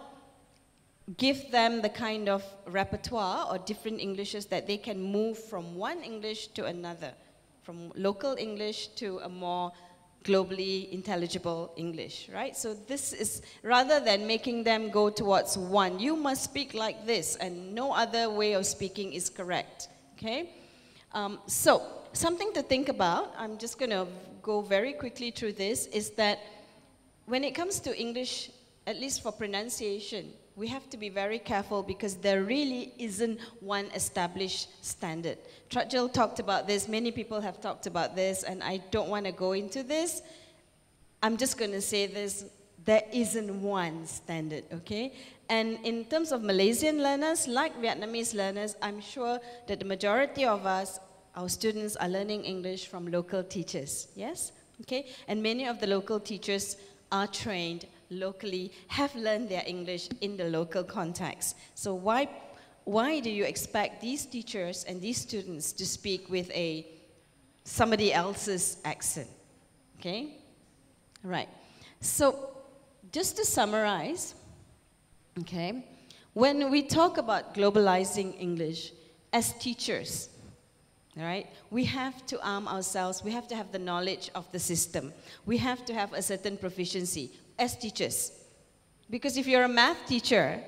[SPEAKER 6] give them the kind of repertoire or different Englishes that they can move from one English to another, from local English to a more globally intelligible English, right? So this is, rather than making them go towards one, you must speak like this and no other way of speaking is correct, okay? Um, so something to think about, I'm just going to go very quickly through this, is that when it comes to English, at least for pronunciation, we have to be very careful because there really isn't one established standard. Trudgill talked about this, many people have talked about this, and I don't want to go into this. I'm just going to say this, there isn't one standard, okay? And in terms of Malaysian learners, like Vietnamese learners, I'm sure that the majority of us our students are learning English from local teachers, yes? Okay? And many of the local teachers are trained locally, have learned their English in the local context. So why, why do you expect these teachers and these students to speak with a somebody else's accent? Okay? Right. So just to summarize, okay, when we talk about globalizing English as teachers, right? We have to arm ourselves. We have to have the knowledge of the system. We have to have a certain proficiency as teachers. Because if you're a math teacher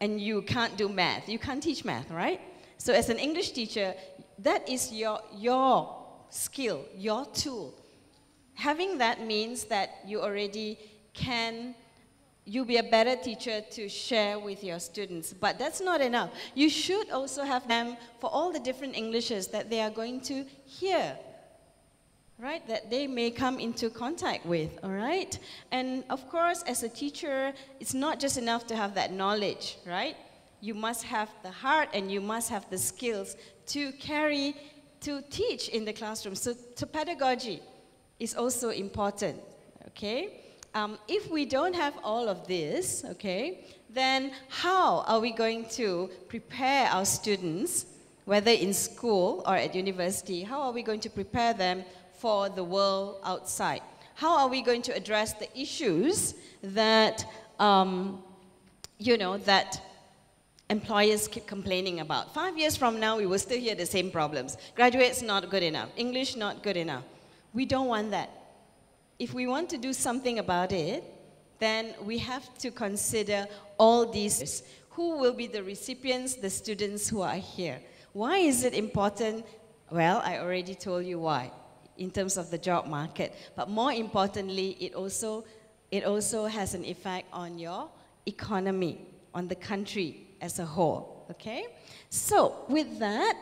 [SPEAKER 6] and you can't do math, you can't teach math, right? So as an English teacher, that is your, your skill, your tool. Having that means that you already can you'll be a better teacher to share with your students. But that's not enough. You should also have them for all the different Englishes that they are going to hear, right? That they may come into contact with, all right? And of course, as a teacher, it's not just enough to have that knowledge, right? You must have the heart and you must have the skills to carry, to teach in the classroom. So, so pedagogy is also important, okay? Um, if we don't have all of this, okay, then how are we going to prepare our students, whether in school or at university, how are we going to prepare them for the world outside? How are we going to address the issues that, um, you know, that employers keep complaining about? Five years from now, we will still hear the same problems. Graduates not good enough. English not good enough. We don't want that if we want to do something about it, then we have to consider all these. Who will be the recipients, the students who are here? Why is it important? Well, I already told you why in terms of the job market. But more importantly, it also, it also has an effect on your economy, on the country as a whole. Okay? So, with that,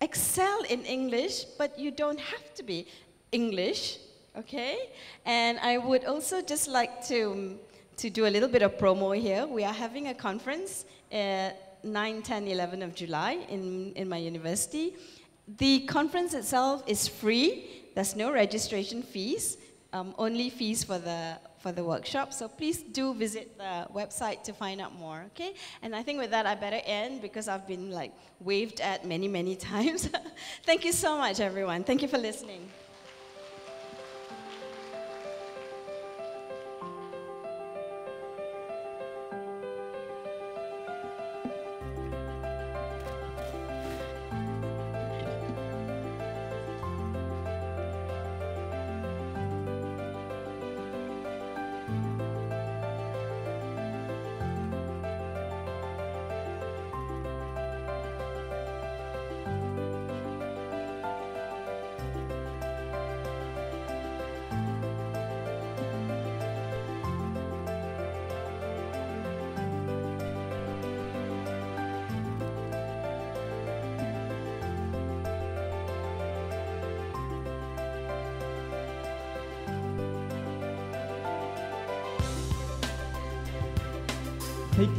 [SPEAKER 6] excel in English, but you don't have to be English okay? And I would also just like to, to do a little bit of promo here. We are having a conference at 9, 10, 11 of July in, in my university. The conference itself is free. There's no registration fees, um, only fees for the, for the workshop. So please do visit the website to find out more, okay? And I think with that, I better end because I've been like waved at many, many times. Thank you so much, everyone. Thank you for listening.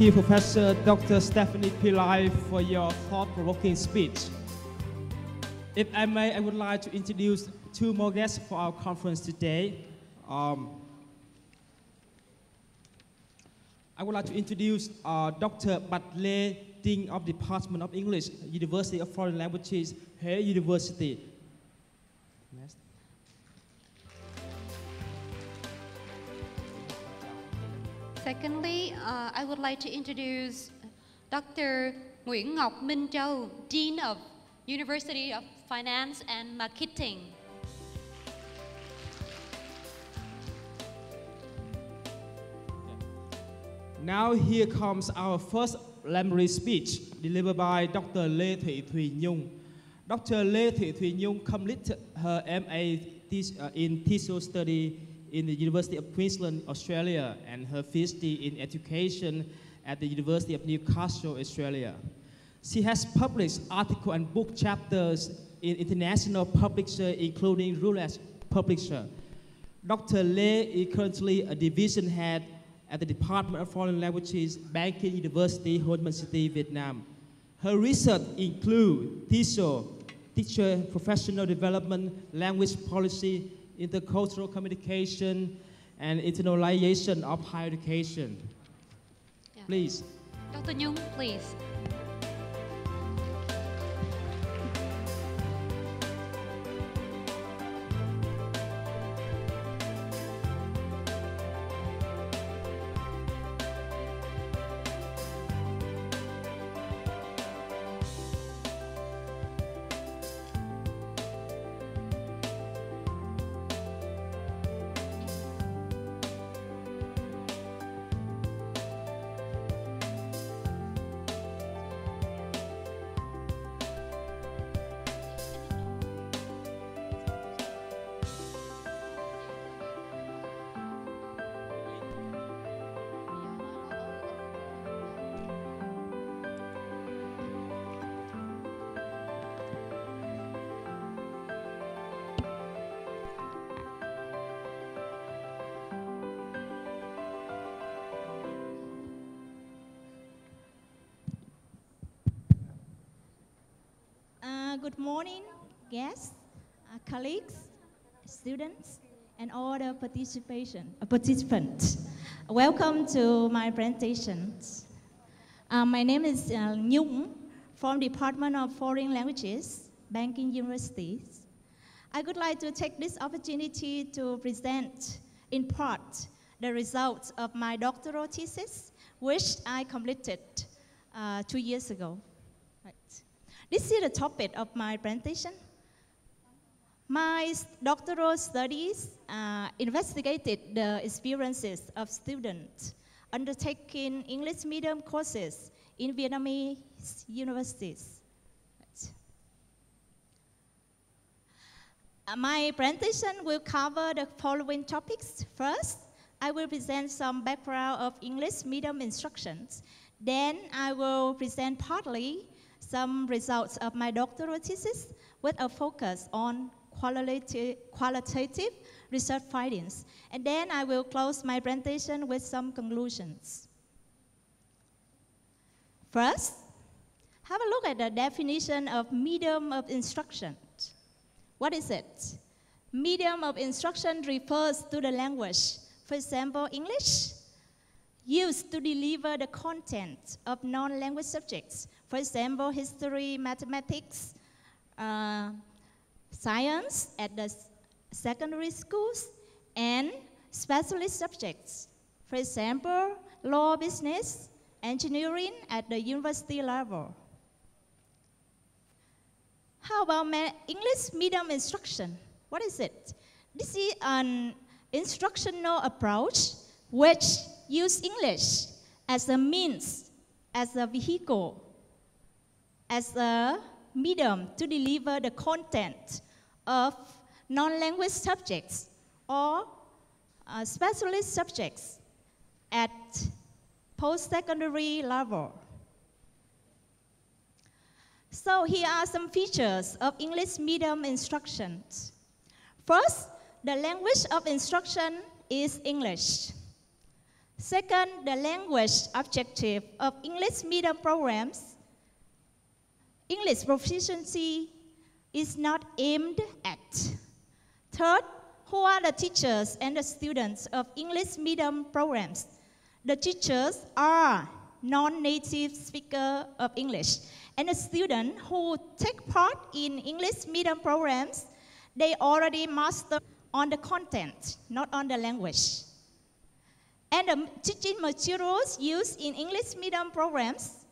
[SPEAKER 1] You, Professor Dr. Stephanie Pillai, for your thought-provoking speech. If I may, I would like to introduce two more guests for our conference today. Um, I would like to introduce uh, Dr. Batle Ding of Department of English, University of Foreign Languages, Hue University.
[SPEAKER 2] Secondly, uh, I would like to introduce Dr. Nguyễn Ngọc Minh Châu, Dean of University of Finance and Marketing.
[SPEAKER 1] Now here comes our first preliminary speech delivered by Dr. Lê Thị Thùy Nhung. Dr. Lê Thị Thùy Nhung completed her MA uh, in Tissue Study in the University of Queensland, Australia, and her PhD in Education at the University of Newcastle, Australia. She has published articles and book chapters in international publishers, including Routledge Publisher. Dr. Lê is currently a division head at the Department of Foreign Languages, Banking University, Ho Chi Minh City, Vietnam. Her research includes teacher, teacher professional development, language policy, intercultural communication, and internalization of higher education.
[SPEAKER 2] Yeah.
[SPEAKER 1] Please.
[SPEAKER 2] Dr. Nhung, please.
[SPEAKER 7] Guests, uh, colleagues, students, and all the participation, uh, participants. Welcome to my presentation. Uh, my name is uh, Nhung from Department of Foreign Languages, Banking Universities. I would like to take this opportunity to present in part the results of my doctoral thesis, which I completed uh, two years ago. Right. This is the topic of my presentation. My doctoral studies uh, investigated the experiences of students undertaking English medium courses in Vietnamese universities. Uh, my presentation will cover the following topics. First, I will present some background of English medium instructions. Then I will present partly some results of my doctoral thesis with a focus on qualitative, qualitative research findings. And then I will close my presentation with some conclusions. First, have a look at the definition of medium of instruction. What is it? Medium of instruction refers to the language, for example, English, used to deliver the content of non-language subjects, for example, history, mathematics, uh, science at the secondary schools, and specialist subjects, for example, law, business, engineering at the university level. How about English medium instruction? What is it? This is an instructional approach which use English as a means, as a vehicle, as a medium to deliver the content of non-language subjects or uh, specialist subjects at post-secondary level. So here are some features of English medium instructions. First, the language of instruction is English. Second, the language objective of English medium programs, English proficiency is not aimed at. Third, who are the teachers and the students of English medium programs? The teachers are non-native speaker of English. And the students who take part in English medium programs, they already master on the content, not on the language. And the teaching materials used in English medium programs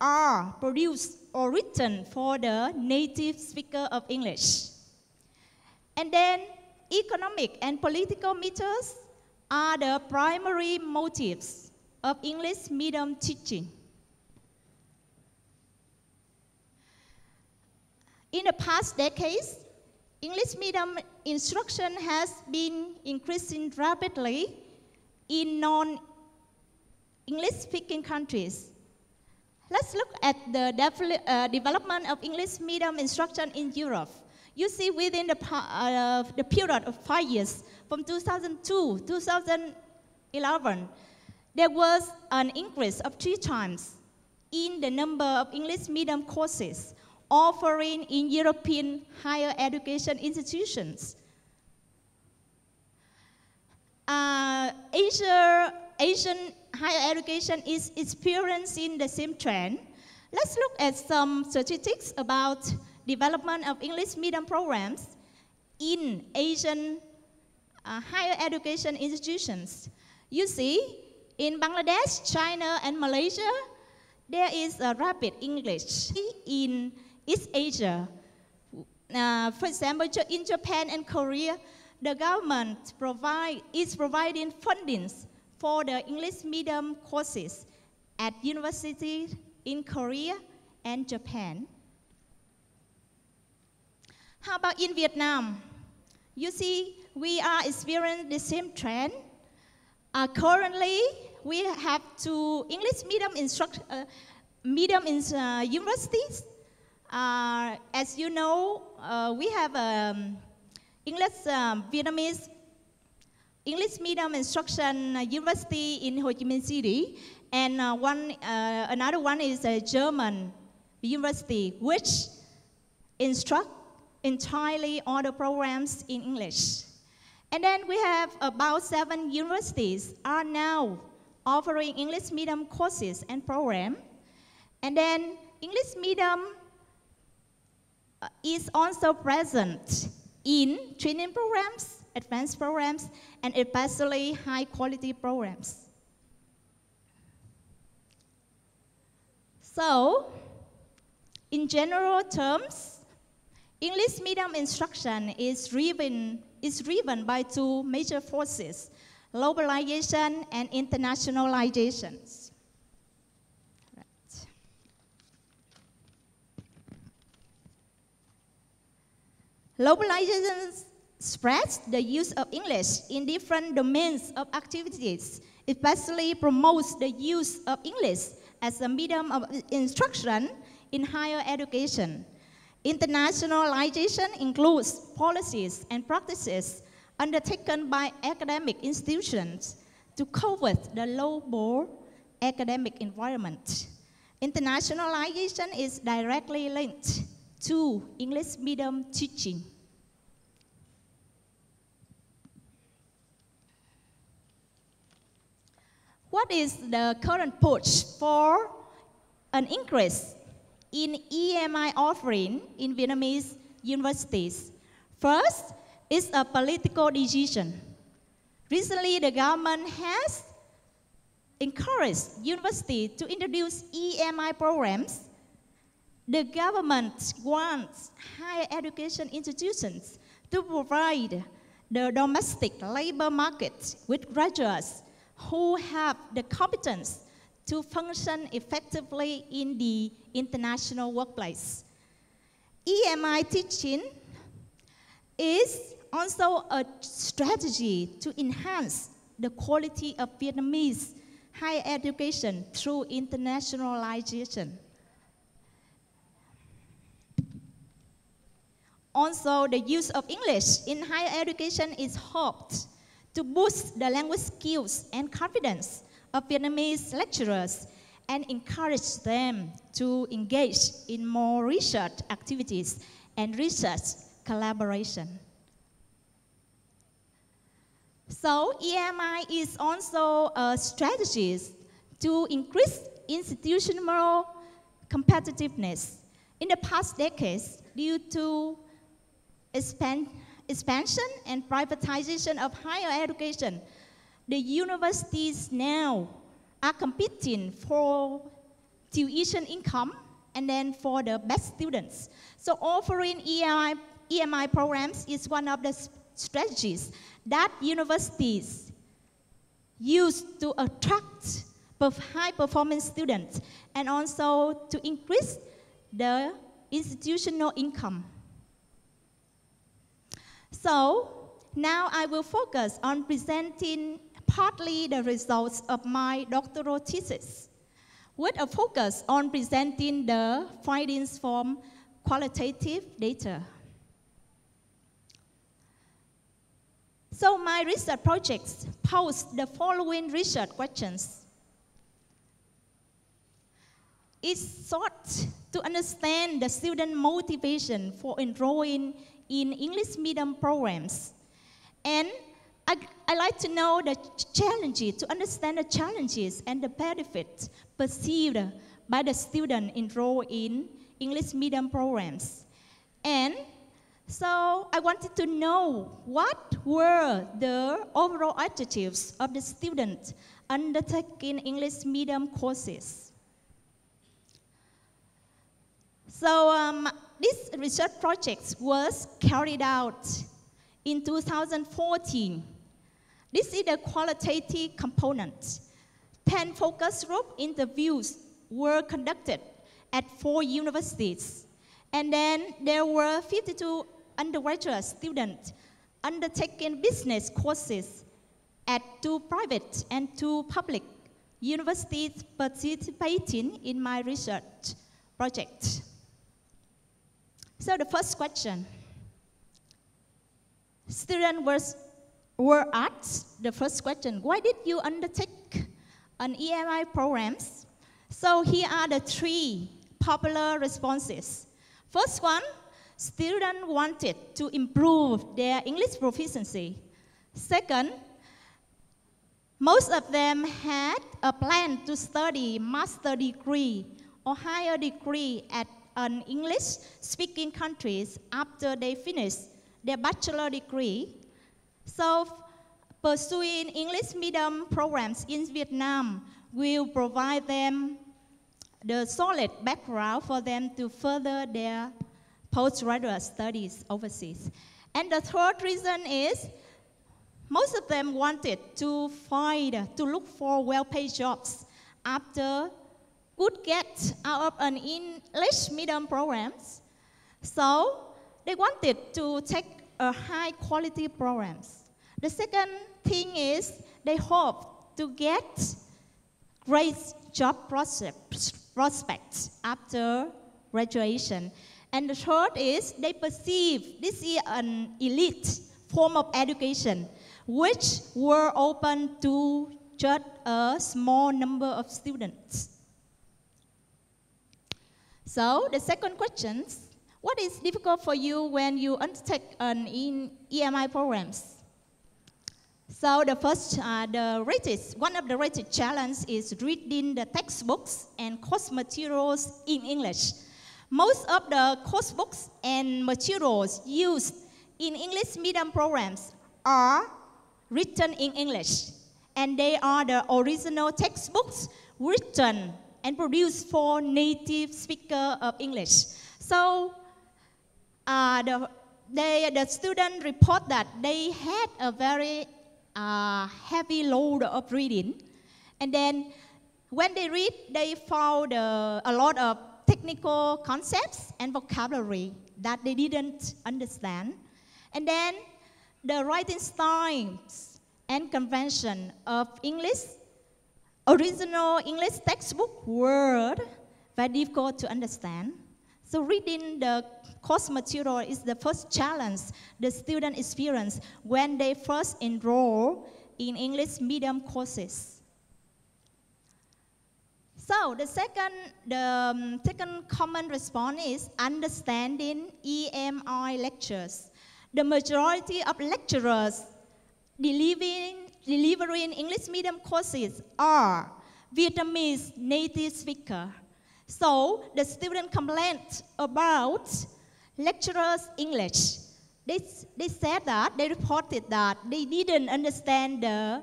[SPEAKER 7] are produced or written for the native speaker of English. And then economic and political matters are the primary motives of English medium teaching. In the past decades, English medium instruction has been increasing rapidly in non-English speaking countries. Let's look at the uh, development of English medium instruction in Europe. You see within the, uh, the period of five years, from 2002 2011, there was an increase of three times in the number of English medium courses offering in European higher education institutions. Uh, Asia, Asian higher education is experiencing the same trend. Let's look at some statistics about development of English medium programs in Asian uh, higher education institutions. You see, in Bangladesh, China, and Malaysia, there is a rapid English. In East Asia, uh, for example, in Japan and Korea, the government provide, is providing fundings for the English medium courses at universities in Korea and Japan. How about in Vietnam? You see, we are experiencing the same trend. Uh, currently, we have two English medium instruct, uh, medium in uh, universities. Uh, as you know, uh, we have um, English um, Vietnamese English medium instruction uh, university in Ho Chi Minh City, and uh, one uh, another one is a German university, which instruct entirely all the programs in English. And then we have about seven universities are now offering English medium courses and program. And then English medium uh, is also present in training programs, advanced programs, and especially high quality programs. So, in general terms, English medium instruction is driven, is driven by two major forces, globalization and internationalization. Right. Globalization spreads the use of English in different domains of activities, especially promotes the use of English as a medium of instruction in higher education. Internationalization includes policies and practices undertaken by academic institutions to with the global academic environment. Internationalization is directly linked to English medium teaching. What is the current push for an increase in EMI offering in Vietnamese universities? First it's a political decision. Recently, the government has encouraged universities to introduce EMI programs. The government wants higher education institutions to provide the domestic labor market with graduates who have the competence to function effectively in the international workplace. EMI teaching is also a strategy to enhance the quality of Vietnamese higher education through internationalization. Also, the use of English in higher education is hoped to boost the language skills and confidence of Vietnamese lecturers and encourage them to engage in more research activities and research collaboration. So EMI is also a strategy to increase institutional competitiveness. In the past decades, due to expand, expansion and privatization of higher education, the universities now are competing for tuition income and then for the best students. So offering EMI, EMI programs is one of the strategies that universities use to attract high performance students and also to increase the institutional income. So now I will focus on presenting partly the results of my doctoral thesis with a focus on presenting the findings from qualitative data. So my research projects pose the following research questions. It sought to understand the student motivation for enrolling in English medium programs. And I, I like to know the challenges, to understand the challenges and the benefits perceived by the student enrolled in English medium programs. And so I wanted to know what were the overall attitudes of the students undertaking English medium courses. So um, research project was carried out in 2014. This is the qualitative component. 10 focus group interviews were conducted at four universities. And then there were 52 undergraduate students undertaking business courses at two private and two public universities participating in my research project. So the first question, students was, were asked the first question, why did you undertake an EMI programs? So here are the three popular responses. First one, students wanted to improve their English proficiency. Second, most of them had a plan to study master degree or higher degree at an English speaking countries after they finish their bachelor degree. So pursuing English medium programs in Vietnam will provide them the solid background for them to further their postgraduate studies overseas. And the third reason is most of them wanted to find, to look for well-paid jobs after good get out of an English medium programs. So they wanted to take a high quality programs. The second thing is they hope to get great job prospects after graduation. And the third is they perceive this is an elite form of education which were open to just a small number of students. So the second question, what is difficult for you when you undertake an EMI programs? So the first, uh, the greatest, one of the greatest challenges is reading the textbooks and course materials in English. Most of the course books and materials used in English medium programs are written in English, and they are the original textbooks written and produced for native speaker of English. So uh, the, they, the student report that they had a very uh, heavy load of reading, and then when they read, they found uh, a lot of technical concepts and vocabulary that they didn't understand. And then the writing styles and convention of English, original English textbook word, very difficult to understand. So reading the course material is the first challenge the student experience when they first enroll in English medium courses. So the second, the um, second common response is understanding EMI lectures the majority of lecturers delivering, delivering English medium courses are Vietnamese native speaker. So the student complained about lecturers' English. They, they said that, they reported that they didn't understand the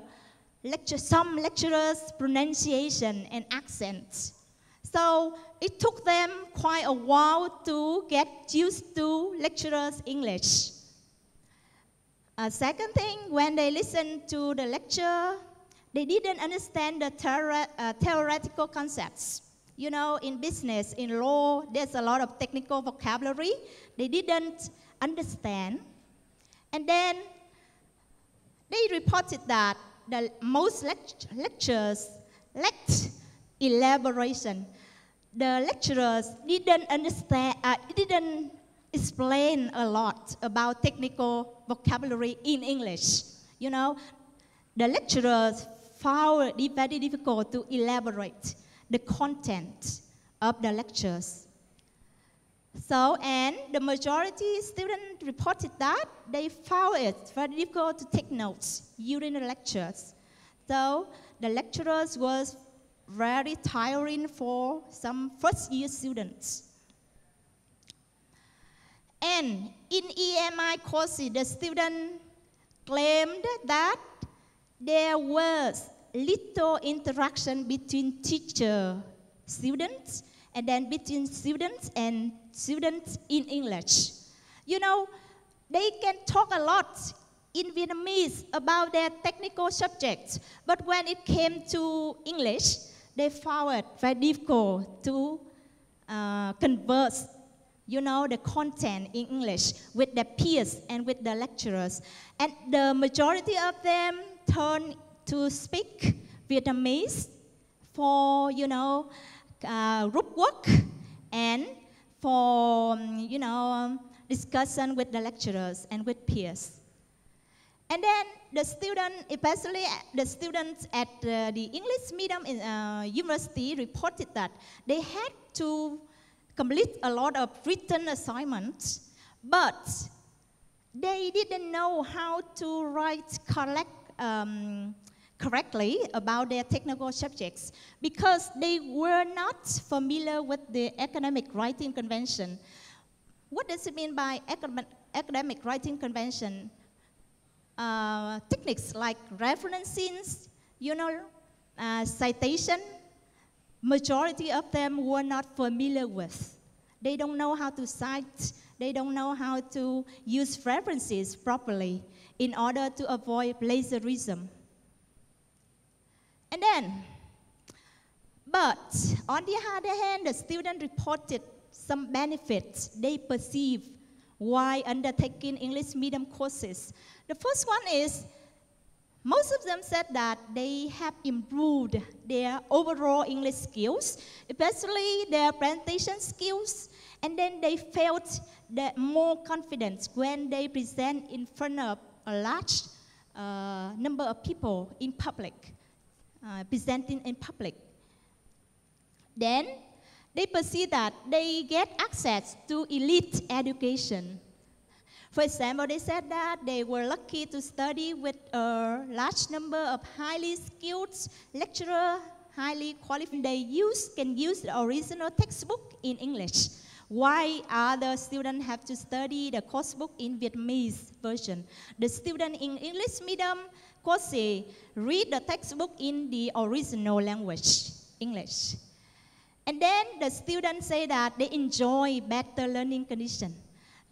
[SPEAKER 7] lecture, some lecturers' pronunciation and accents. So it took them quite a while to get used to lecturers' English. A second thing, when they listened to the lecture, they didn't understand the uh, theoretical concepts. You know, in business, in law, there's a lot of technical vocabulary they didn't understand. And then they reported that the most lect- lectures lacked elaboration. The lecturers didn't understand, uh, didn't explain a lot about technical vocabulary in English. You know, the lecturers found it very difficult to elaborate the content of the lectures. So, and the majority students reported that they found it very difficult to take notes during the lectures. So, the lecturers was very tiring for some first year students. And in EMI courses, the student claimed that there was little interaction between teacher, students, and then between students and students in English. You know, they can talk a lot in Vietnamese about their technical subjects, but when it came to English, they found it very difficult to uh, converse you know, the content in English with their peers and with the lecturers. And the majority of them turn to speak Vietnamese for, you know, uh, group work and for, um, you know, discussion with the lecturers and with peers. And then the student, especially the students at uh, the English medium in, uh, university reported that they had to complete a lot of written assignments But they didn't know how to write correct, um, correctly about their technical subjects because they were not familiar with the academic writing convention. What does it mean by academic, writing convention? Uh, techniques like referencing, you know, uh, citation, majority of them were not familiar with. They don't know how to cite, they don't know how to use references properly in order to avoid plagiarism. And then, but on the other hand, the student reported some benefits they perceive while undertaking English medium courses. The first one is most of them said that they have improved their overall English skills, especially their presentation skills, and then they felt that more confidence when they present in front of a large uh, number of people in public, uh, presenting in public. Then they perceive that they get access to elite education. For example, they said that they were lucky to study with a large number of highly skilled lecturers, highly qualified. They use, can use the original textbook in English. Why other students have to study the course book in Vietnamese version? The student in English medium course read the textbook in the original language, English. And then the students say that they enjoy better learning condition.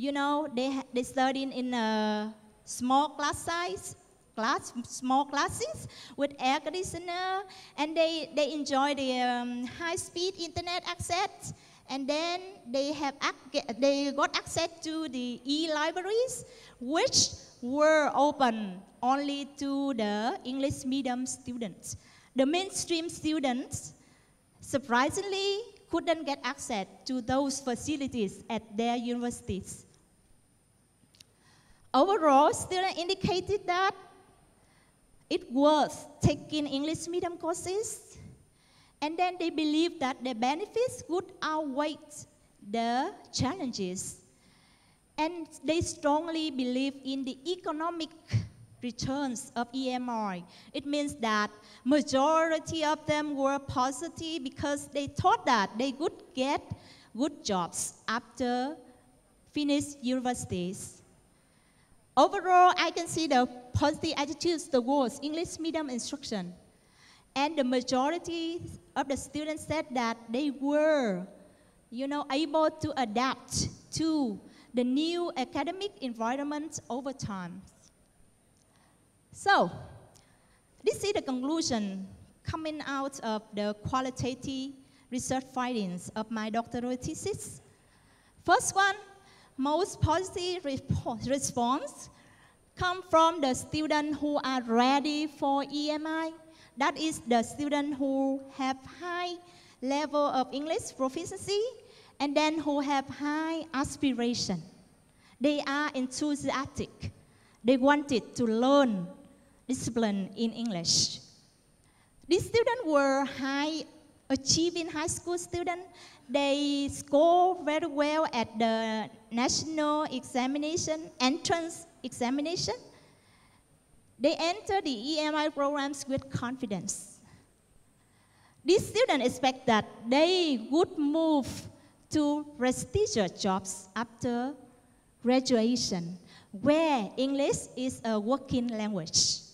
[SPEAKER 7] You know, they, they study in a small class size, class, small classes with air conditioner, and they, they enjoy the um, high-speed internet access, and then they, have they got access to the e-libraries, which were open only to the English medium students. The mainstream students surprisingly couldn't get access to those facilities at their universities. Overall, students indicated that it was taking English medium courses, and then they believed that the benefits would outweigh the challenges. And they strongly believe in the economic returns of EMI. It means that majority of them were positive because they thought that they would get good jobs after finished universities. Overall, I can see the positive attitudes towards English medium instruction. And the majority of the students said that they were, you know, able to adapt to the new academic environment over time. So, this is the conclusion coming out of the qualitative research findings of my doctoral thesis. First one, most positive response come from the students who are ready for EMI. That is the students who have high level of English proficiency and then who have high aspiration. They are enthusiastic. They wanted to learn discipline in English. These students were high achieving high school students. They score very well at the national examination, entrance examination. They enter the EMI programs with confidence. These students expect that they would move to prestigious jobs after graduation, where English is a working language.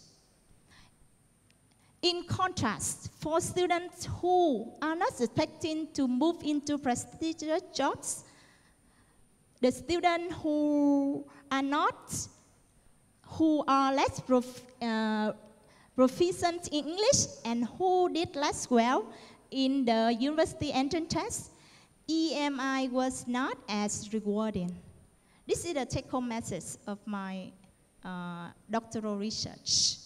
[SPEAKER 7] In contrast, for students who are not expecting to move into prestigious jobs, the students who are not, who are less prof, uh, proficient in English and who did less well in the university entrance test, EMI was not as rewarding. This is the take-home message of my uh, doctoral research.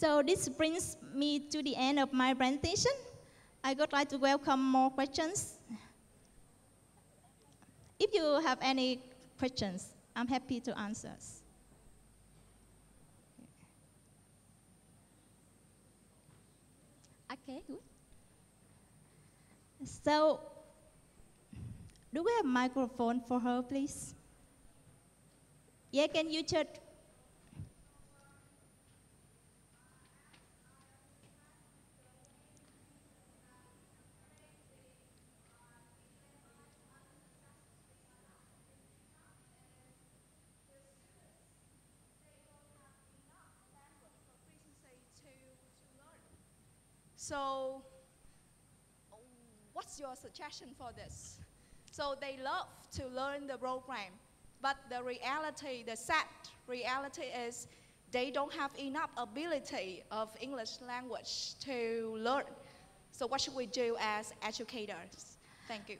[SPEAKER 7] So this brings me to the end of my presentation. I would like to welcome more questions. If you have any questions, I'm happy to answer. Okay, good. So Do we have a microphone for her, please? Yeah, can you just
[SPEAKER 8] So, what's your suggestion for this? So they love to learn the program, but the reality, the sad reality is they don't have enough ability of English language to learn. So what should we do as educators? Thank you.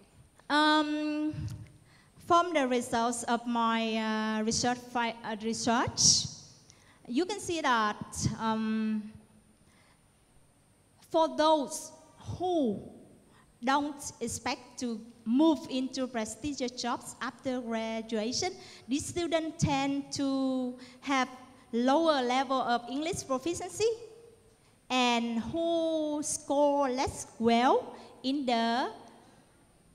[SPEAKER 7] Um, from the results of my uh, research, uh, research, you can see that um, for those who don't expect to move into prestigious jobs after graduation, these students tend to have lower level of English proficiency and who score less well in the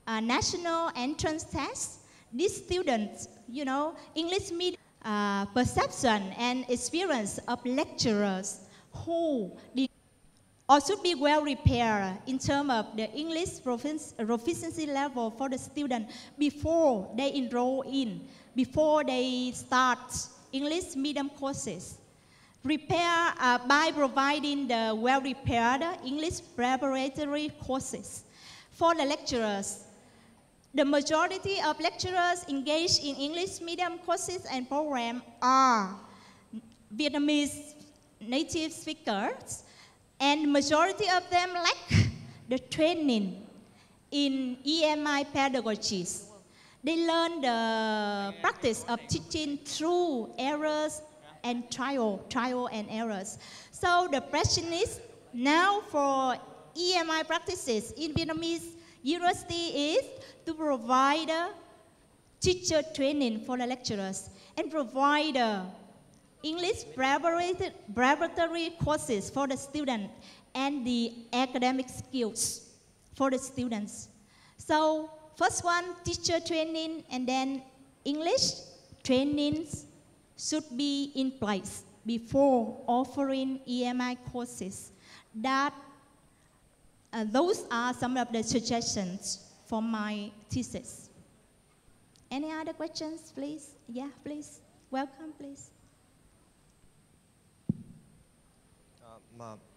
[SPEAKER 7] uh, national entrance test. These students, you know, English medium uh, perception and experience of lecturers who did should be well prepared in terms of the English proficiency level for the student before they enroll in, before they start English medium courses. Prepare uh, by providing the well prepared English preparatory courses. For the lecturers, the majority of lecturers engaged in English medium courses and programs are Vietnamese native speakers and majority of them lack the training in EMI pedagogies. They learn the practice of teaching through errors and trial, trial and errors. So the question is now for EMI practices in Vietnamese university is to provide teacher training for the lecturers and provide English preparatory courses for the student and the academic skills for the students. So first one, teacher training and then English trainings should be in place before offering EMI courses. That uh, those are some of the suggestions for my thesis. Any other questions, please? Yeah, please. Welcome, please.
[SPEAKER 9] Um,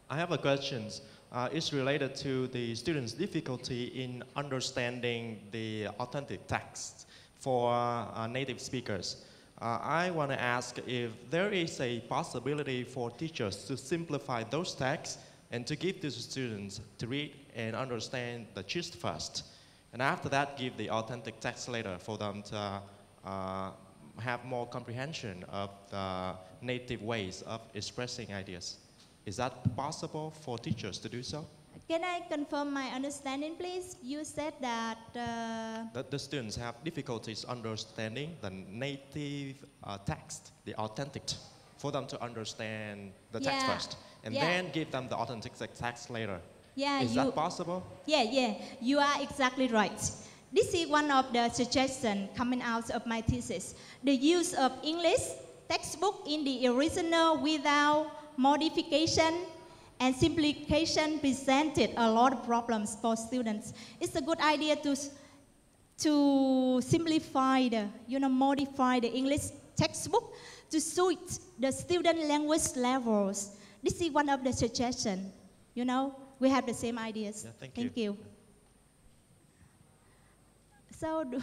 [SPEAKER 9] I have a question. Uh, it's related to the students' difficulty in understanding the authentic text for uh, native speakers. Uh, I want to ask if there is a possibility for teachers to simplify those texts and to give the students to read and understand the gist first. And after that, give the authentic text later for them to uh, have more comprehension of the native ways of expressing ideas. Is that possible for teachers to do so?
[SPEAKER 7] Can I confirm my understanding, please? You said that... Uh,
[SPEAKER 9] that the students have difficulties understanding the native uh, text, the authentic, for them to understand the text
[SPEAKER 7] Yeah.
[SPEAKER 9] first, and
[SPEAKER 7] Yeah.
[SPEAKER 9] then give them the authentic text later.
[SPEAKER 7] yeah,
[SPEAKER 9] Is
[SPEAKER 7] you,
[SPEAKER 9] that possible?
[SPEAKER 7] Yeah, yeah, you are exactly right. This is one of the suggestions coming out of my thesis. The use of English textbook in the original without modification and simplification presented a lot of problems for students. It's a good idea to, to simplify the, you know, modify the English textbook to suit the student language levels. This is one of the suggestions. You know, we have the same ideas.
[SPEAKER 9] Yeah, thank
[SPEAKER 7] thank
[SPEAKER 9] you.
[SPEAKER 7] you. So, do,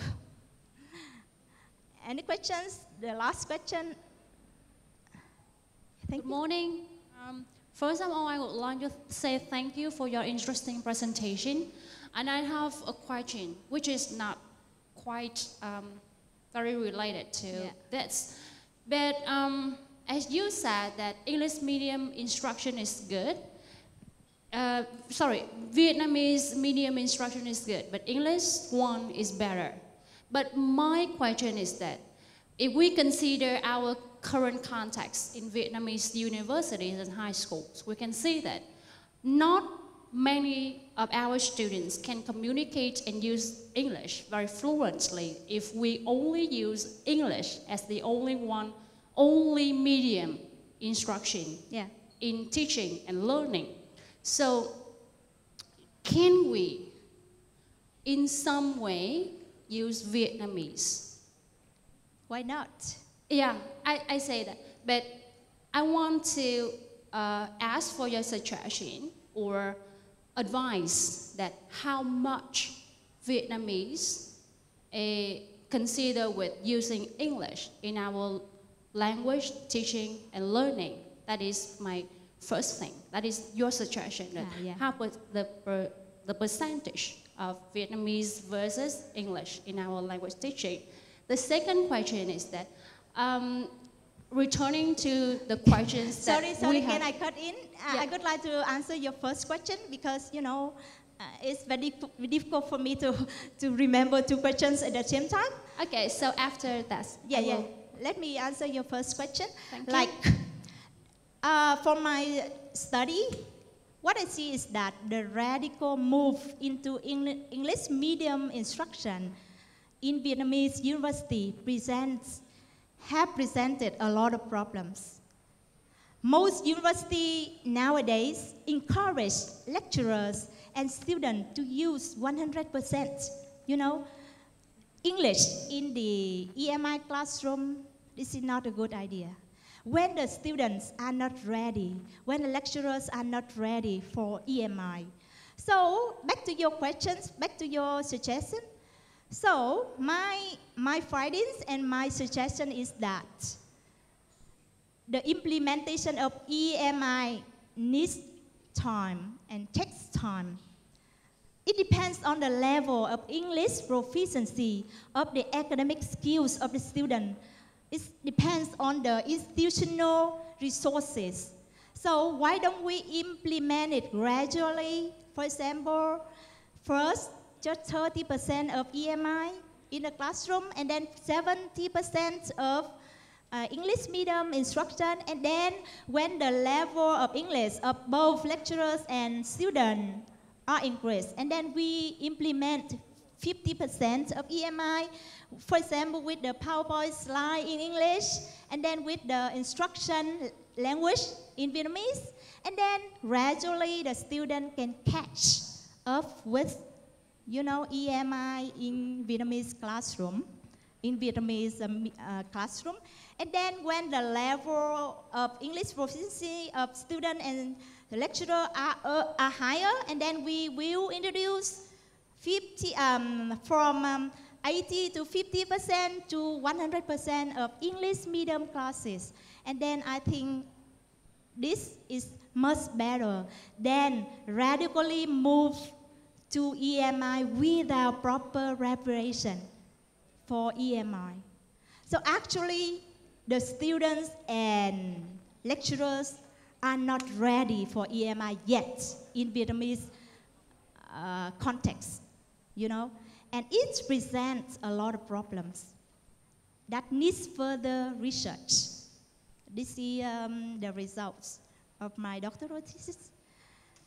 [SPEAKER 7] any questions? The last question. Thank
[SPEAKER 10] Good
[SPEAKER 7] you.
[SPEAKER 10] morning. Um, first of all, I would like to say thank you for your interesting presentation. And I have a question, which is not quite um, very related to
[SPEAKER 7] Yeah.
[SPEAKER 10] this. But um, as you said that English medium instruction is good, uh, sorry, Vietnamese medium instruction is good, but English one is better. But my question is that if we consider our current context in Vietnamese universities and high schools, we can see that not many of our students can communicate and use English very fluently if we only use English as the only one, only medium instruction
[SPEAKER 7] Yeah.
[SPEAKER 10] in teaching and learning. So, can we, in some way, use Vietnamese?
[SPEAKER 7] Why not?
[SPEAKER 10] Yeah, I, I say that. But I want to uh, ask for your suggestion or advice that how much Vietnamese uh, consider with using English in our language teaching and learning. That is my first thing. That is your suggestion. that
[SPEAKER 7] Ah, yeah.
[SPEAKER 10] How was the, per, the percentage of Vietnamese versus English in our language teaching? The second question is that um, returning to the questions that
[SPEAKER 7] Sorry, sorry,
[SPEAKER 10] we
[SPEAKER 7] can I cut in? Uh,
[SPEAKER 10] Yeah.
[SPEAKER 7] I would like to answer your first question because, you know, uh, it's very difficult for me to, to remember two questions at the same time.
[SPEAKER 10] Okay, so after that,
[SPEAKER 7] Yeah,
[SPEAKER 10] I
[SPEAKER 7] yeah.
[SPEAKER 10] will-
[SPEAKER 7] Let me answer your first question.
[SPEAKER 10] Thank you.
[SPEAKER 7] like, uh, for my study, what I see is that the radical move into Engli- English medium instruction in Vietnamese university presents have presented a lot of problems. Most universities nowadays encourage lecturers and students to use 100%, you know, English in the EMI classroom. This is not a good idea. When the students are not ready, when the lecturers are not ready for EMI. So, back to your questions, back to your suggestion. So, my, my findings and my suggestion is that the implementation of EMI needs time and takes time. It depends on the level of English proficiency of the academic skills of the student. It depends on the institutional resources. So why don't we implement it gradually? For example, first, just 30% of EMI in the classroom, and then 70% of uh, English medium instruction, and then when the level of English of both lecturers and students are increased, and then we implement 50% of EMI, for example, with the PowerPoint slide in English, and then with the instruction language in Vietnamese, and then gradually the student can catch up with, you know, EMI in Vietnamese classroom, in Vietnamese um, uh, classroom, and then when the level of English proficiency of student and lecturer are, uh, are higher, and then we will introduce 50 um, from um, 80 to 50 percent to 100 percent of English medium classes, and then I think this is much better than radically move to EMI without proper preparation for EMI. So actually, the students and lecturers are not ready for EMI yet in Vietnamese uh, context, you know, and it presents a lot of problems that needs further research. This is um, the results of my doctoral thesis.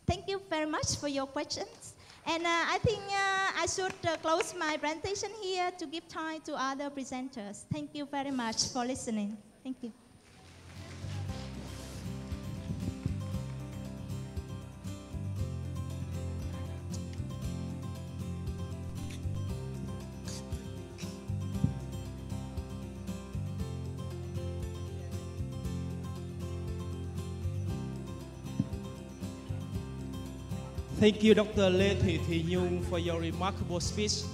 [SPEAKER 7] Thank you very much for your questions. And uh, I think uh, I should uh, close my presentation here to give time to other presenters. Thank you very much for listening. Thank you.
[SPEAKER 1] Thank you, Dr. Thị Thị Nhung, for your remarkable speech.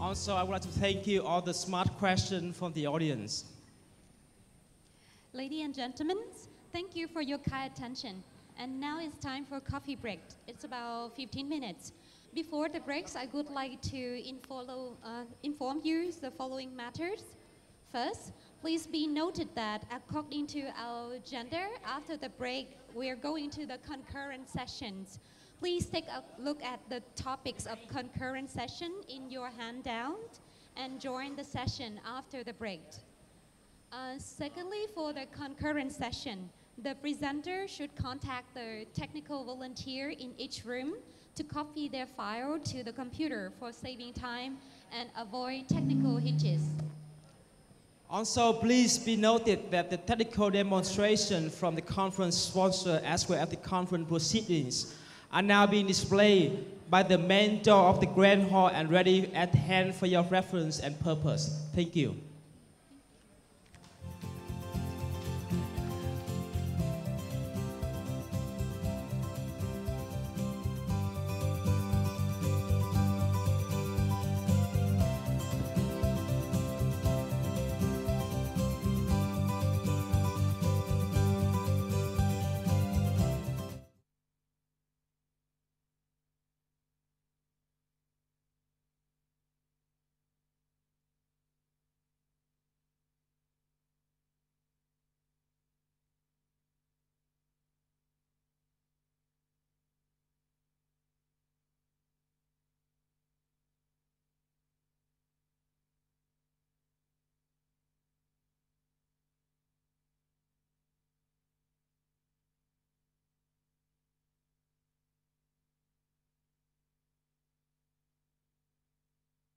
[SPEAKER 1] Also, I would like to thank you all the smart questions from the audience.
[SPEAKER 2] Ladies and gentlemen, thank you for your kind attention. And now it's time for coffee break. It's about 15 minutes. Before the breaks, I would like to info, uh, inform you the following matters. First, please be noted that according to our agenda, after the break, we are going to the concurrent sessions. Please take a look at the topics of concurrent session in your handout and join the session after the break. Uh, secondly, for the concurrent session, the presenter should contact the technical volunteer in each room to copy their file to the computer for saving time and avoid technical hitches.
[SPEAKER 1] Also, please be noted that the technical demonstration from the conference sponsor as well as the conference proceedings are now being displayed by the main door of the grand hall and ready at hand for your reference and purpose. Thank you.